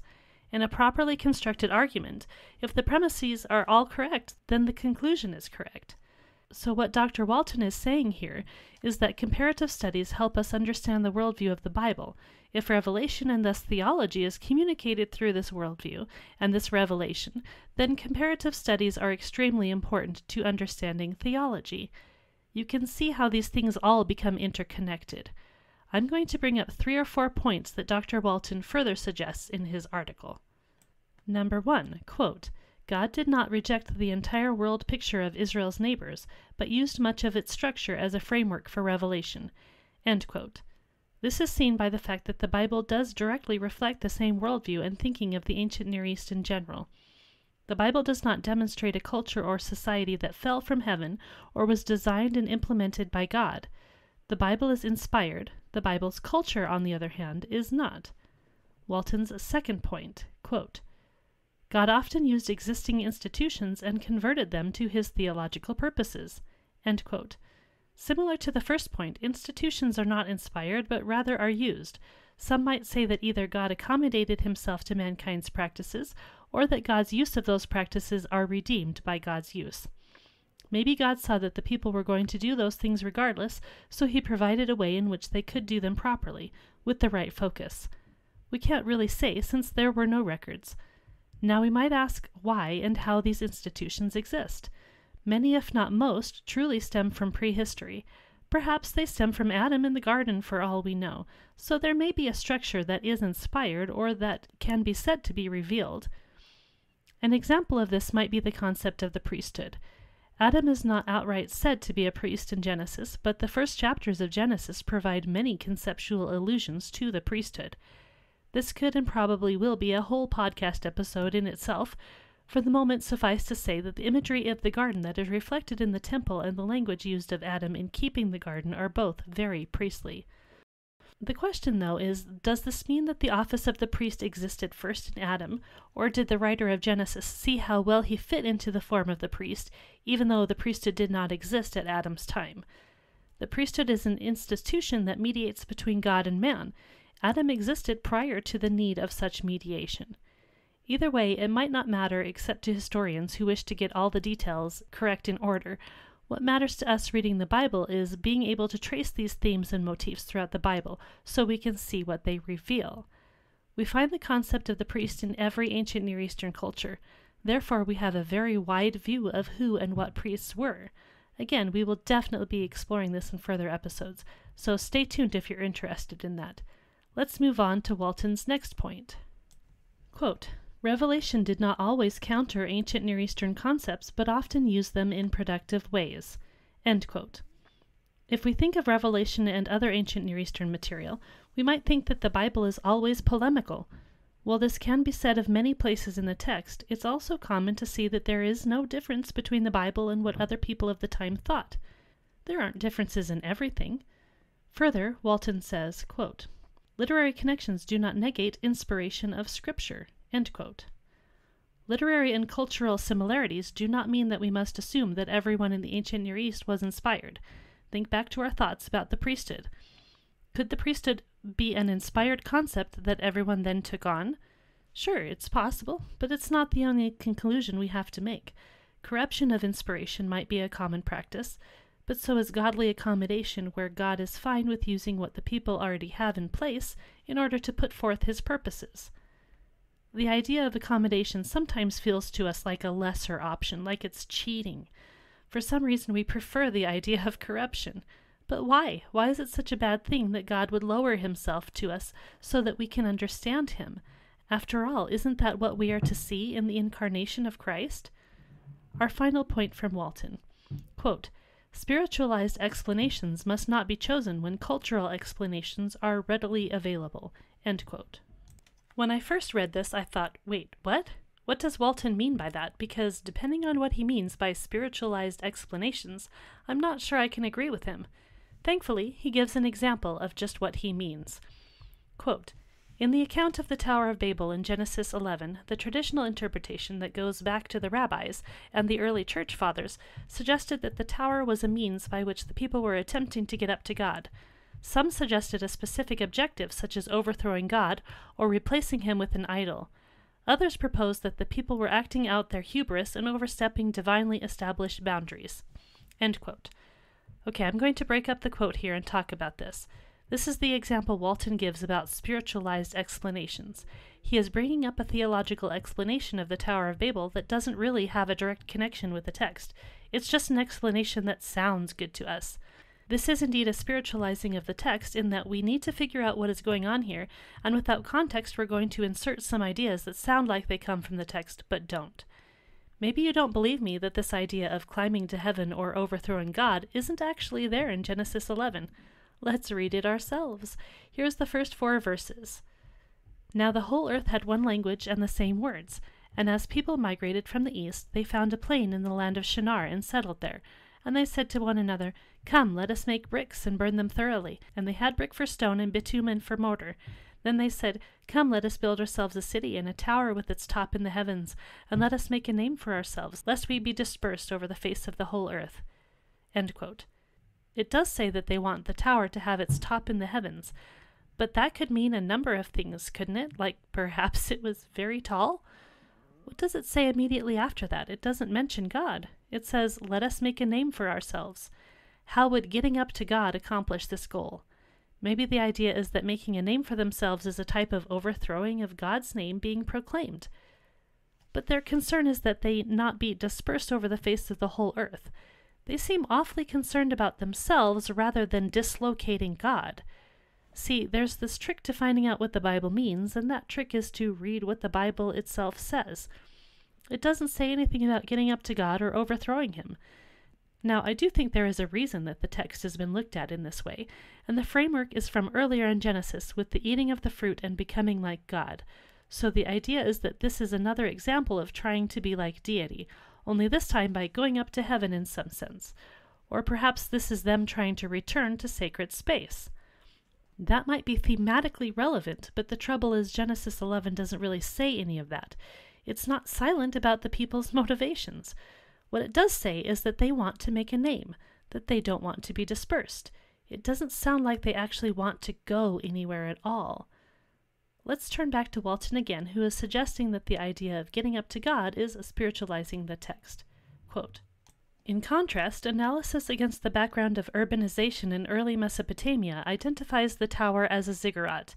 In a properly constructed argument, if the premises are all correct, then the conclusion is correct. So, what Dr. Walton is saying here is that comparative studies help us understand the worldview of the Bible. If revelation and thus theology is communicated through this worldview and this revelation, then comparative studies are extremely important to understanding theology. You can see how these things all become interconnected. I'm going to bring up three or four points that Dr. Walton further suggests in his article. Number one, quote, God did not reject the entire world picture of Israel's neighbors, but used much of its structure as a framework for revelation. This is seen by the fact that the Bible does directly reflect the same worldview and thinking of the ancient Near East in general. The Bible does not demonstrate a culture or society that fell from heaven or was designed and implemented by God. The Bible is inspired. The Bible's culture, on the other hand, is not. Walton's second point quote, God often used existing institutions and converted them to his theological purposes. Similar to the first point, institutions are not inspired, but rather are used. Some might say that either God accommodated himself to mankind's practices, or that God's use of those practices are redeemed by God's use. Maybe God saw that the people were going to do those things regardless, so he provided a way in which they could do them properly, with the right focus. We can't really say, since there were no records. Now we might ask why and how these institutions exist. Many, if not most, truly stem from prehistory. Perhaps they stem from Adam in the garden for all we know, so there may be a structure that is inspired or that can be said to be revealed. An example of this might be the concept of the priesthood. Adam is not outright said to be a priest in Genesis, but the first chapters of Genesis provide many conceptual allusions to the priesthood. This could and probably will be a whole podcast episode in itself. For the moment, suffice to say that the imagery of the garden that is reflected in the temple and the language used of Adam in keeping the garden are both very priestly. The question, though, is does this mean that the office of the priest existed first in Adam, or did the writer of Genesis see how well he fit into the form of the priest, even though the priesthood did not exist at Adam's time? The priesthood is an institution that mediates between God and man. Adam existed prior to the need of such mediation. Either way, it might not matter except to historians who wish to get all the details correct in order, what matters to us reading the Bible is being able to trace these themes and motifs throughout the Bible so we can see what they reveal. We find the concept of the priest in every ancient Near Eastern culture. Therefore, we have a very wide view of who and what priests were. Again, we will definitely be exploring this in further episodes, so stay tuned if you're interested in that. Let's move on to Walton's next point. Quote, Revelation did not always counter ancient Near Eastern concepts, but often used them in productive ways. If we think of Revelation and other ancient Near Eastern material, we might think that the Bible is always polemical. While this can be said of many places in the text, it's also common to see that there is no difference between the Bible and what other people of the time thought. There aren't differences in everything. Further, Walton says, quote, Literary connections do not negate inspiration of Scripture. Literary and cultural similarities do not mean that we must assume that everyone in the ancient Near East was inspired. Think back to our thoughts about the priesthood. Could the priesthood be an inspired concept that everyone then took on? Sure, it's possible, but it's not the only conclusion we have to make. Corruption of inspiration might be a common practice, but so is godly accommodation, where God is fine with using what the people already have in place in order to put forth his purposes. The idea of accommodation sometimes feels to us like a lesser option, like it's cheating. For some reason, we prefer the idea of corruption. But why? Why is it such a bad thing that God would lower himself to us so that we can understand him? After all, isn't that what we are to see in the incarnation of Christ? Our final point from Walton quote, Spiritualized explanations must not be chosen when cultural explanations are readily available. End quote. When I first read this, I thought, wait, what? What does Walton mean by that? Because depending on what he means by spiritualized explanations, I'm not sure I can agree with him. Thankfully, he gives an example of just what he means. Quote, in the account of the Tower of Babel in Genesis 11, the traditional interpretation that goes back to the rabbis and the early church fathers suggested that the tower was a means by which the people were attempting to get up to God. Some suggested a specific objective, such as overthrowing God or replacing him with an idol. Others proposed that the people were acting out their hubris and overstepping divinely established boundaries. Okay, I'm going to break up the quote here and talk about this. This is the example Walton gives about spiritualized explanations. He is bringing up a theological explanation of the Tower of Babel that doesn't really have a direct connection with the text. It's just an explanation that sounds good to us. This is indeed a spiritualizing of the text in that we need to figure out what is going on here, and without context, we're going to insert some ideas that sound like they come from the text but don't. Maybe you don't believe me that this idea of climbing to heaven or overthrowing God isn't actually there in Genesis 11. Let's read it ourselves. Here's the first four verses. Now the whole earth had one language and the same words, and as people migrated from the east, they found a plain in the land of Shinar and settled there And they said to one another, Come, let us make bricks and burn them thoroughly. And they had brick for stone and bitumen for mortar. Then they said, Come, let us build ourselves a city and a tower with its top in the heavens, and let us make a name for ourselves, lest we be dispersed over the face of the whole earth. It does say that they want the tower to have its top in the heavens, but that could mean a number of things, couldn't it? Like perhaps it was very tall? What does it say immediately after that? It doesn't mention God. It says, Let us make a name for ourselves. How would getting up to God accomplish this goal? Maybe the idea is that making a name for themselves is a type of overthrowing of God's name being proclaimed. But their concern is that they not be dispersed over the face of the whole earth. They seem awfully concerned about themselves rather than dislocating God. See, there's this trick to finding out what the Bible means, and that trick is to read what the Bible itself says. It doesn't say anything about getting up to God or overthrowing him. Now, I do think there is a reason that the text has been looked at in this way, and the framework is from earlier in Genesis with the eating of the fruit and becoming like God. So the idea is that this is another example of trying to be like deity, only this time by going up to heaven in some sense. Or perhaps this is them trying to return to sacred space. That might be thematically relevant, but the trouble is Genesis 11 doesn't really say any of that. It's not silent about the people's motivations. What it does say is that they want to make a name, that they don't want to be dispersed. It doesn't sound like they actually want to go anywhere at all. Let's turn back to Walton again, who is suggesting that the idea of getting up to God is spiritualizing the text. Quote, in contrast, analysis against the background of urbanization in early Mesopotamia identifies the tower as a ziggurat.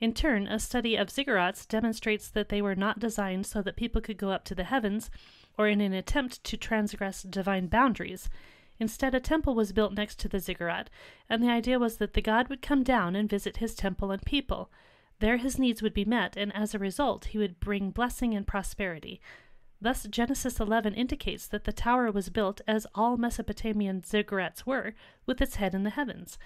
In turn, a study of ziggurats demonstrates that they were not designed so that people could go up to the heavens, or in an attempt to transgress divine boundaries. Instead, a temple was built next to the ziggurat, and the idea was that the god would come down and visit his temple and people. There his needs would be met, and as a result, he would bring blessing and prosperity. Thus, Genesis 11 indicates that the tower was built as all Mesopotamian ziggurats were, with its head in the heavens.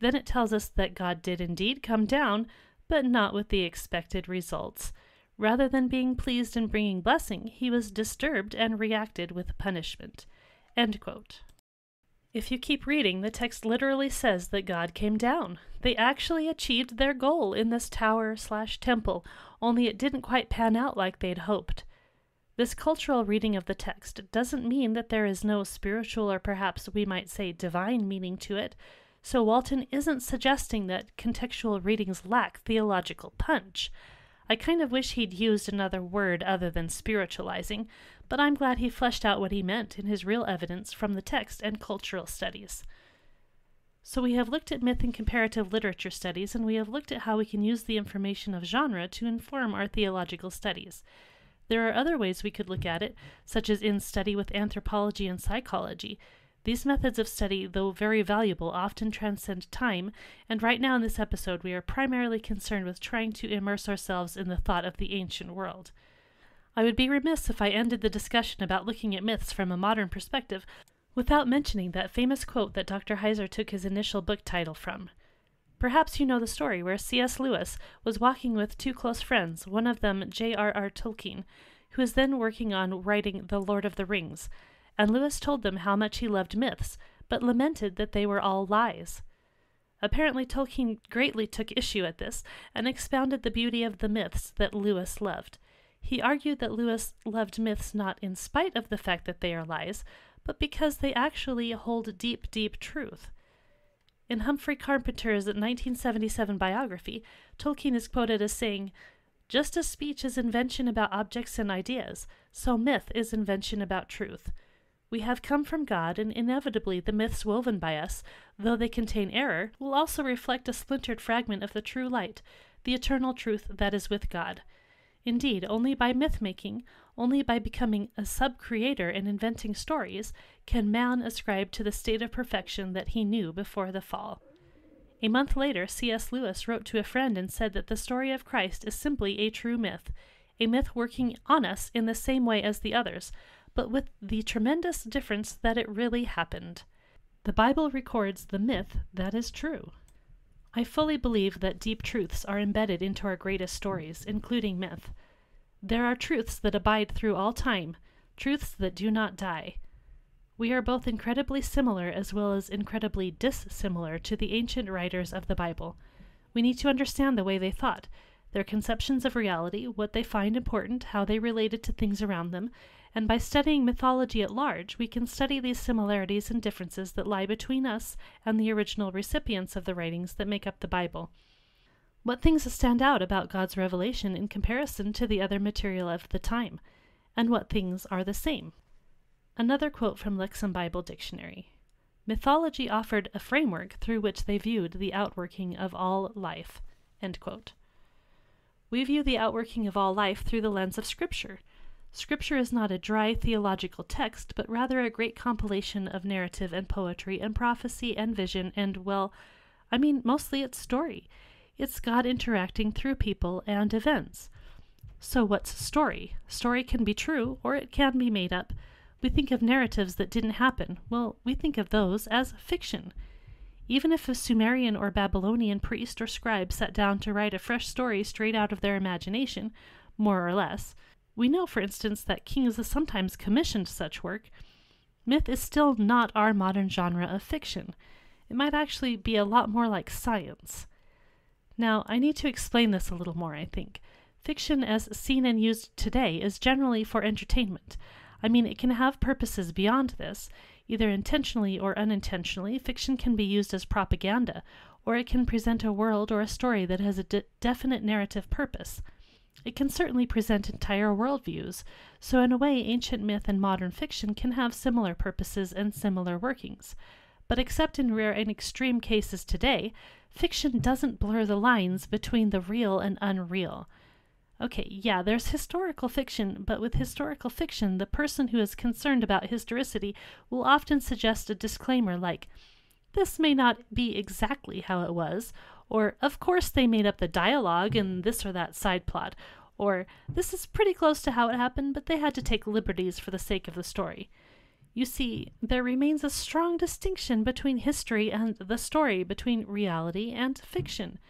Then it tells us that God did indeed come down, but not with the expected results. Rather than being pleased and bringing blessing, he was disturbed and reacted with punishment. If you keep reading, the text literally says that God came down. They actually achieved their goal in this tower slash temple, only it didn't quite pan out like they'd hoped. This cultural reading of the text doesn't mean that there is no spiritual or perhaps we might say divine meaning to it, so Walton isn't suggesting that contextual readings lack theological punch. I kind of wish he'd used another word other than spiritualizing, but I'm glad he fleshed out what he meant in his real evidence from the text and cultural studies. So we have looked at myth and comparative literature studies, and we have looked at how we can use the information of genre to inform our theological studies. There are other ways we could look at it, such as in study with anthropology and psychology. These methods of study, though very valuable, often transcend time, and right now in this episode we are primarily concerned with trying to immerse ourselves in the thought of the ancient world. I would be remiss if I ended the discussion about looking at myths from a modern perspective without mentioning that famous quote that Dr. Heiser took his initial book title from. Perhaps you know the story where C.S. Lewis was walking with two close friends, one of them J.R.R. Tolkien, who was then working on writing The Lord of the Rings, and Lewis told them how much he loved myths, but lamented that they were all lies. Apparently, Tolkien greatly took issue at this and expounded the beauty of the myths that Lewis loved. He argued that Lewis loved myths not in spite of the fact that they are lies, but because they actually hold deep, deep truth. In Humphrey Carpenter's 1977 biography, Tolkien is quoted as saying, Just as speech is invention about objects and ideas, so myth is invention about truth. We have come from God, and inevitably the myths woven by us, though they contain error, will also reflect a splintered fragment of the true light, the eternal truth that is with God. Indeed, only by myth making, only by becoming a sub creator and inventing stories, can man ascribe to the state of perfection that he knew before the fall. A month later, C.S. Lewis wrote to a friend and said that the story of Christ is simply a true myth, a myth working on us in the same way as the others, but with the tremendous difference that it really happened. The Bible records the myth that is true. I fully believe that deep truths are embedded into our greatest stories, including myth. There are truths that abide through all time, truths that do not die. We are both incredibly similar as well as incredibly dissimilar to the ancient writers of the Bible. We need to understand the way they thought, their conceptions of reality, what they find important, how they related to things around them, and by studying mythology at large, we can study these similarities and differences that lie between us and the original recipients of the writings that make up the Bible. What things stand out about God's revelation in comparison to the other material of the time, and what things are the same? Another quote from Lexham Bible Dictionary Mythology offered a framework through which they viewed the outworking of all life. We view the outworking of all life through the lens of Scripture. Scripture is not a dry theological text, but rather a great compilation of narrative and poetry and prophecy and vision and, well, I mean, mostly it's story. It's God interacting through people and events. So, what's story? Story can be true or it can be made up. We think of narratives that didn't happen. Well, we think of those as fiction. Even if a Sumerian or Babylonian priest or scribe sat down to write a fresh story straight out of their imagination, more or less, we know, for instance, that kings sometimes commissioned such work. Myth is still not our modern genre of fiction. It might actually be a lot more like science. Now, I need to explain this a little more, I think. Fiction, as seen and used today, is generally for entertainment. I mean, it can have purposes beyond this. Either intentionally or unintentionally, fiction can be used as propaganda, or it can present a world or a story that has a de- definite narrative purpose. It can certainly present entire worldviews, so in a way, ancient myth and modern fiction can have similar purposes and similar workings. But except in rare and extreme cases today, fiction doesn't blur the lines between the real and unreal. Okay, yeah, there's historical fiction, but with historical fiction, the person who is concerned about historicity will often suggest a disclaimer like, this may not be exactly how it was, or of course they made up the dialogue in this or that side plot, or this is pretty close to how it happened, but they had to take liberties for the sake of the story. You see, there remains a strong distinction between history and the story, between reality and fiction.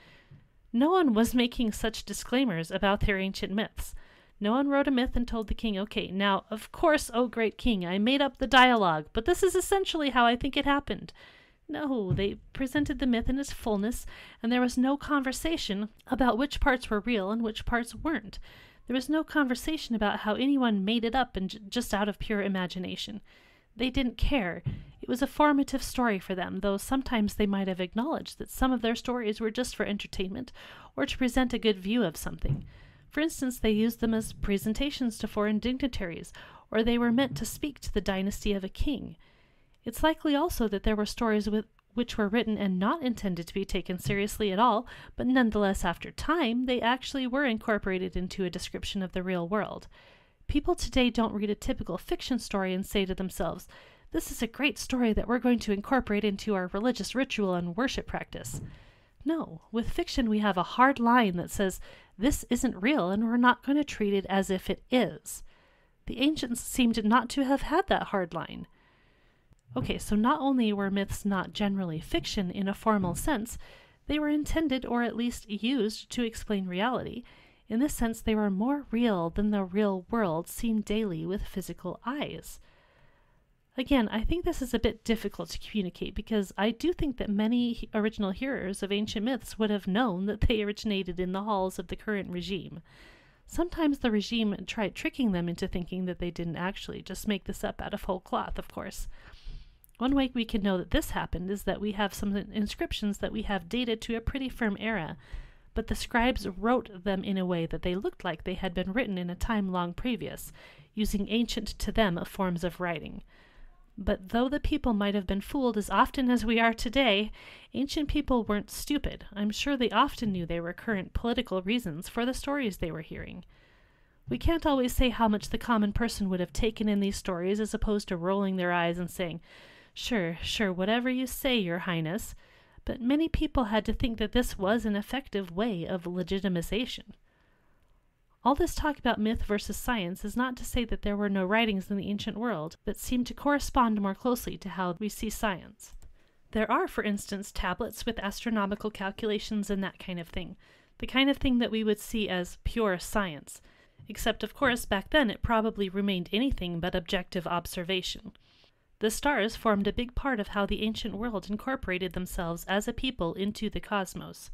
No one was making such disclaimers about their ancient myths. No one wrote a myth and told the king, okay, now, of course, O great king, I made up the dialogue, but this is essentially how I think it happened. No, they presented the myth in its fullness, and there was no conversation about which parts were real and which parts weren't. There was no conversation about how anyone made it up and j- just out of pure imagination. They didn't care. It was a formative story for them, though sometimes they might have acknowledged that some of their stories were just for entertainment or to present a good view of something. For instance, they used them as presentations to foreign dignitaries, or they were meant to speak to the dynasty of a king. It's likely also that there were stories with, which were written and not intended to be taken seriously at all, but nonetheless, after time, they actually were incorporated into a description of the real world. People today don't read a typical fiction story and say to themselves, This is a great story that we're going to incorporate into our religious ritual and worship practice. No, with fiction we have a hard line that says, This isn't real and we're not going to treat it as if it is. The ancients seemed not to have had that hard line. Okay, so not only were myths not generally fiction in a formal sense, they were intended or at least used to explain reality, in this sense, they were more real than the real world seen daily with physical eyes. Again, I think this is a bit difficult to communicate because I do think that many original hearers of ancient myths would have known that they originated in the halls of the current regime. Sometimes the regime tried tricking them into thinking that they didn't actually just make this up out of whole cloth, of course. One way we can know that this happened is that we have some inscriptions that we have dated to a pretty firm era but the scribes wrote them in a way that they looked like they had been written in a time long previous, using ancient to them forms of writing. But though the people might have been fooled as often as we are today, ancient people weren't stupid. I'm sure they often knew there were current political reasons for the stories they were hearing. We can't always say how much the common person would have taken in these stories as opposed to rolling their eyes and saying, Sure, sure, whatever you say, Your Highness but many people had to think that this was an effective way of legitimization. All this talk about myth versus science is not to say that there were no writings in the ancient world that seem to correspond more closely to how we see science. There are, for instance, tablets with astronomical calculations and that kind of thing, the kind of thing that we would see as pure science, except, of course, back then it probably remained anything but objective observation. The stars formed a big part of how the ancient world incorporated themselves as a people into the cosmos.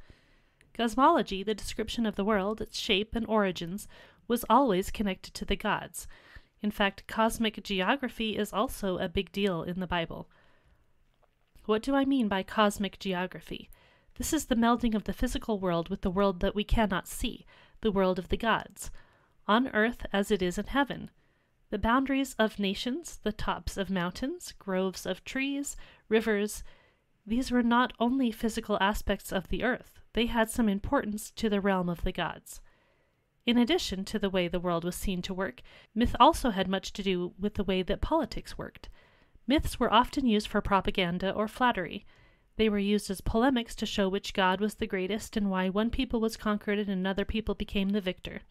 Cosmology, the description of the world, its shape and origins, was always connected to the gods. In fact, cosmic geography is also a big deal in the Bible. What do I mean by cosmic geography? This is the melding of the physical world with the world that we cannot see, the world of the gods, on earth as it is in heaven. The boundaries of nations, the tops of mountains, groves of trees, rivers, these were not only physical aspects of the earth, they had some importance to the realm of the gods. In addition to the way the world was seen to work, myth also had much to do with the way that politics worked. Myths were often used for propaganda or flattery. They were used as polemics to show which god was the greatest and why one people was conquered and another people became the victor.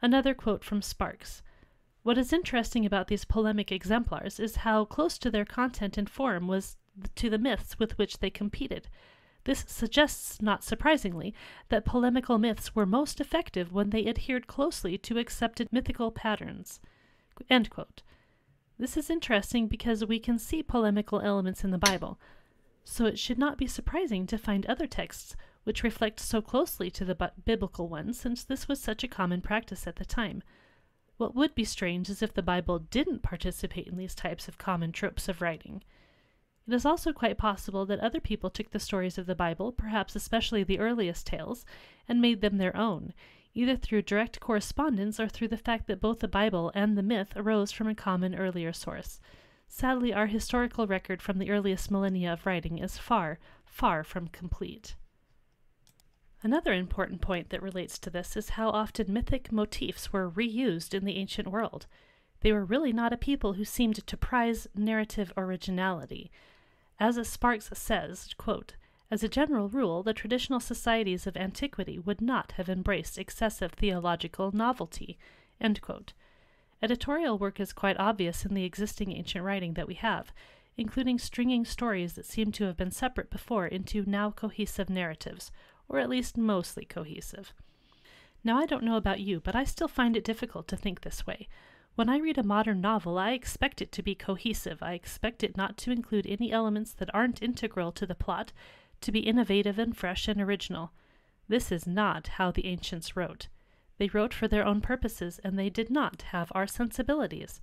Another quote from Sparks What is interesting about these polemic exemplars is how close to their content and form was to the myths with which they competed. This suggests, not surprisingly, that polemical myths were most effective when they adhered closely to accepted mythical patterns. This is interesting because we can see polemical elements in the Bible, so it should not be surprising to find other texts which reflect so closely to the biblical ones, since this was such a common practice at the time. What would be strange is if the Bible didn't participate in these types of common tropes of writing. It is also quite possible that other people took the stories of the Bible, perhaps especially the earliest tales, and made them their own, either through direct correspondence or through the fact that both the Bible and the myth arose from a common earlier source. Sadly, our historical record from the earliest millennia of writing is far, far from complete. Another important point that relates to this is how often mythic motifs were reused in the ancient world. They were really not a people who seemed to prize narrative originality. As Sparks says, quote, as a general rule, the traditional societies of antiquity would not have embraced excessive theological novelty. Editorial work is quite obvious in the existing ancient writing that we have, including stringing stories that seem to have been separate before into now cohesive narratives, or at least mostly cohesive. Now, I don't know about you, but I still find it difficult to think this way. When I read a modern novel, I expect it to be cohesive. I expect it not to include any elements that aren't integral to the plot, to be innovative and fresh and original. This is not how the ancients wrote. They wrote for their own purposes, and they did not have our sensibilities.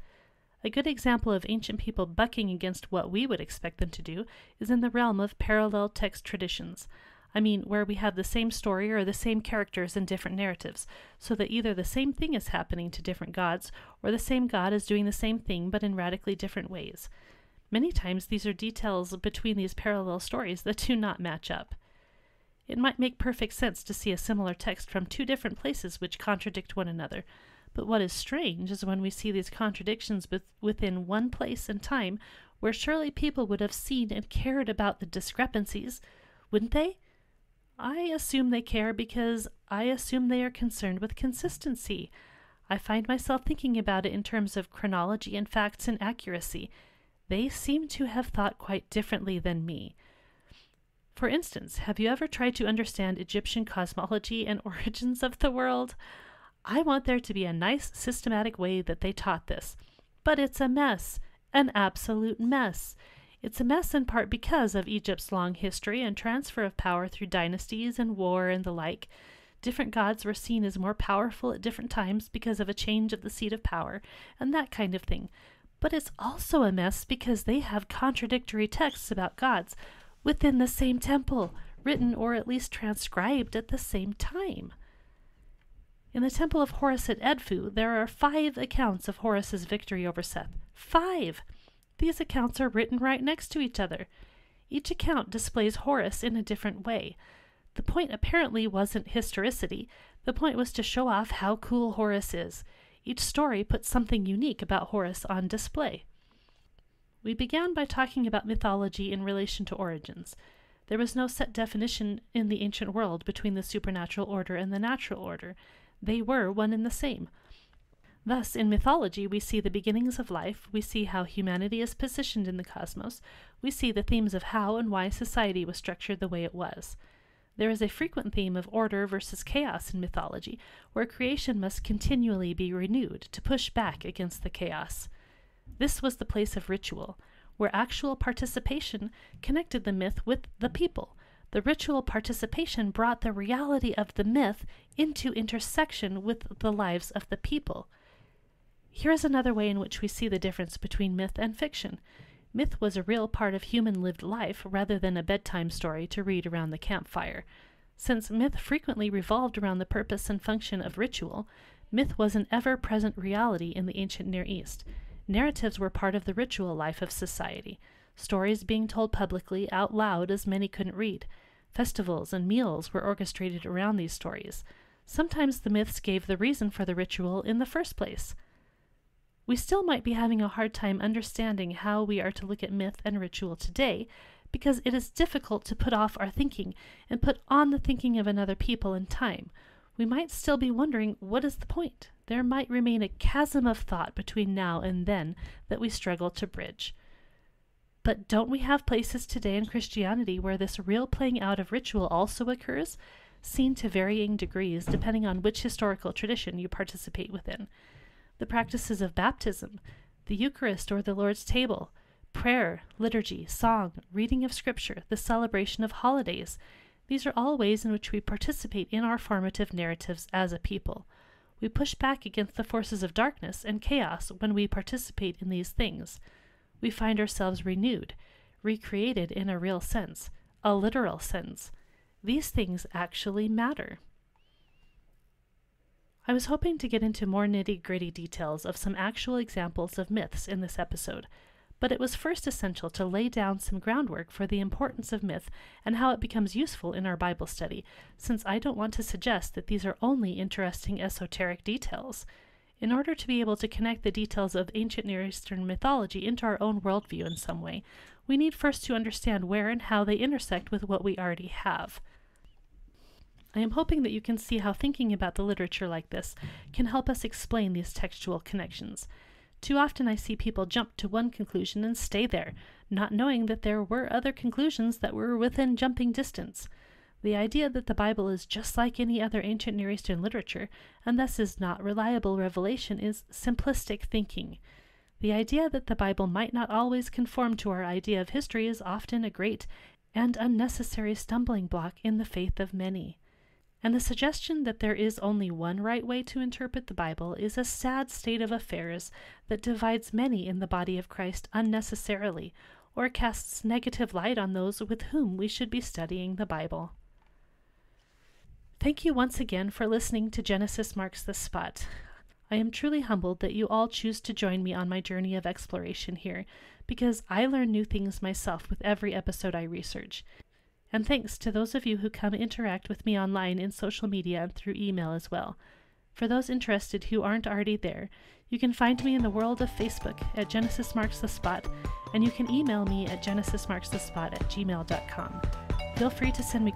A good example of ancient people bucking against what we would expect them to do is in the realm of parallel text traditions. I mean, where we have the same story or the same characters in different narratives, so that either the same thing is happening to different gods, or the same god is doing the same thing but in radically different ways. Many times these are details between these parallel stories that do not match up. It might make perfect sense to see a similar text from two different places which contradict one another, but what is strange is when we see these contradictions within one place and time where surely people would have seen and cared about the discrepancies, wouldn't they? I assume they care because I assume they are concerned with consistency. I find myself thinking about it in terms of chronology and facts and accuracy. They seem to have thought quite differently than me. For instance, have you ever tried to understand Egyptian cosmology and origins of the world? I want there to be a nice systematic way that they taught this. But it's a mess, an absolute mess. It's a mess in part because of Egypt's long history and transfer of power through dynasties and war and the like. Different gods were seen as more powerful at different times because of a change of the seat of power, and that kind of thing. But it's also a mess because they have contradictory texts about gods within the same temple, written or at least transcribed at the same time. In the temple of Horus at Edfu, there are five accounts of Horus's victory over Seth. Five! These accounts are written right next to each other. Each account displays Horus in a different way. The point apparently wasn't historicity, the point was to show off how cool Horus is. Each story puts something unique about Horus on display. We began by talking about mythology in relation to origins. There was no set definition in the ancient world between the supernatural order and the natural order. They were one and the same. Thus, in mythology, we see the beginnings of life, we see how humanity is positioned in the cosmos, we see the themes of how and why society was structured the way it was. There is a frequent theme of order versus chaos in mythology, where creation must continually be renewed to push back against the chaos. This was the place of ritual, where actual participation connected the myth with the people. The ritual participation brought the reality of the myth into intersection with the lives of the people. Here is another way in which we see the difference between myth and fiction. Myth was a real part of human lived life rather than a bedtime story to read around the campfire. Since myth frequently revolved around the purpose and function of ritual, myth was an ever present reality in the ancient Near East. Narratives were part of the ritual life of society, stories being told publicly out loud as many couldn't read. Festivals and meals were orchestrated around these stories. Sometimes the myths gave the reason for the ritual in the first place we still might be having a hard time understanding how we are to look at myth and ritual today because it is difficult to put off our thinking and put on the thinking of another people and time. We might still be wondering what is the point? There might remain a chasm of thought between now and then that we struggle to bridge. But don't we have places today in Christianity where this real playing out of ritual also occurs, seen to varying degrees depending on which historical tradition you participate within? The practices of baptism, the Eucharist or the Lord's table, prayer, liturgy, song, reading of Scripture, the celebration of holidays. These are all ways in which we participate in our formative narratives as a people. We push back against the forces of darkness and chaos when we participate in these things. We find ourselves renewed, recreated in a real sense, a literal sense. These things actually matter. I was hoping to get into more nitty gritty details of some actual examples of myths in this episode, but it was first essential to lay down some groundwork for the importance of myth and how it becomes useful in our Bible study, since I don't want to suggest that these are only interesting esoteric details. In order to be able to connect the details of ancient Near Eastern mythology into our own worldview in some way, we need first to understand where and how they intersect with what we already have. I am hoping that you can see how thinking about the literature like this can help us explain these textual connections. Too often I see people jump to one conclusion and stay there, not knowing that there were other conclusions that were within jumping distance. The idea that the Bible is just like any other ancient Near Eastern literature, and thus is not reliable revelation, is simplistic thinking. The idea that the Bible might not always conform to our idea of history is often a great and unnecessary stumbling block in the faith of many. And the suggestion that there is only one right way to interpret the Bible is a sad state of affairs that divides many in the body of Christ unnecessarily, or casts negative light on those with whom we should be studying the Bible. Thank you once again for listening to Genesis Marks the Spot. I am truly humbled that you all choose to join me on my journey of exploration here, because I learn new things myself with every episode I research. And thanks to those of you who come interact with me online in social media and through email as well. For those interested who aren't already there, you can find me in the world of Facebook at Genesis Marks the Spot, and you can email me at genesismarksthespot at gmail.com. Feel free to send me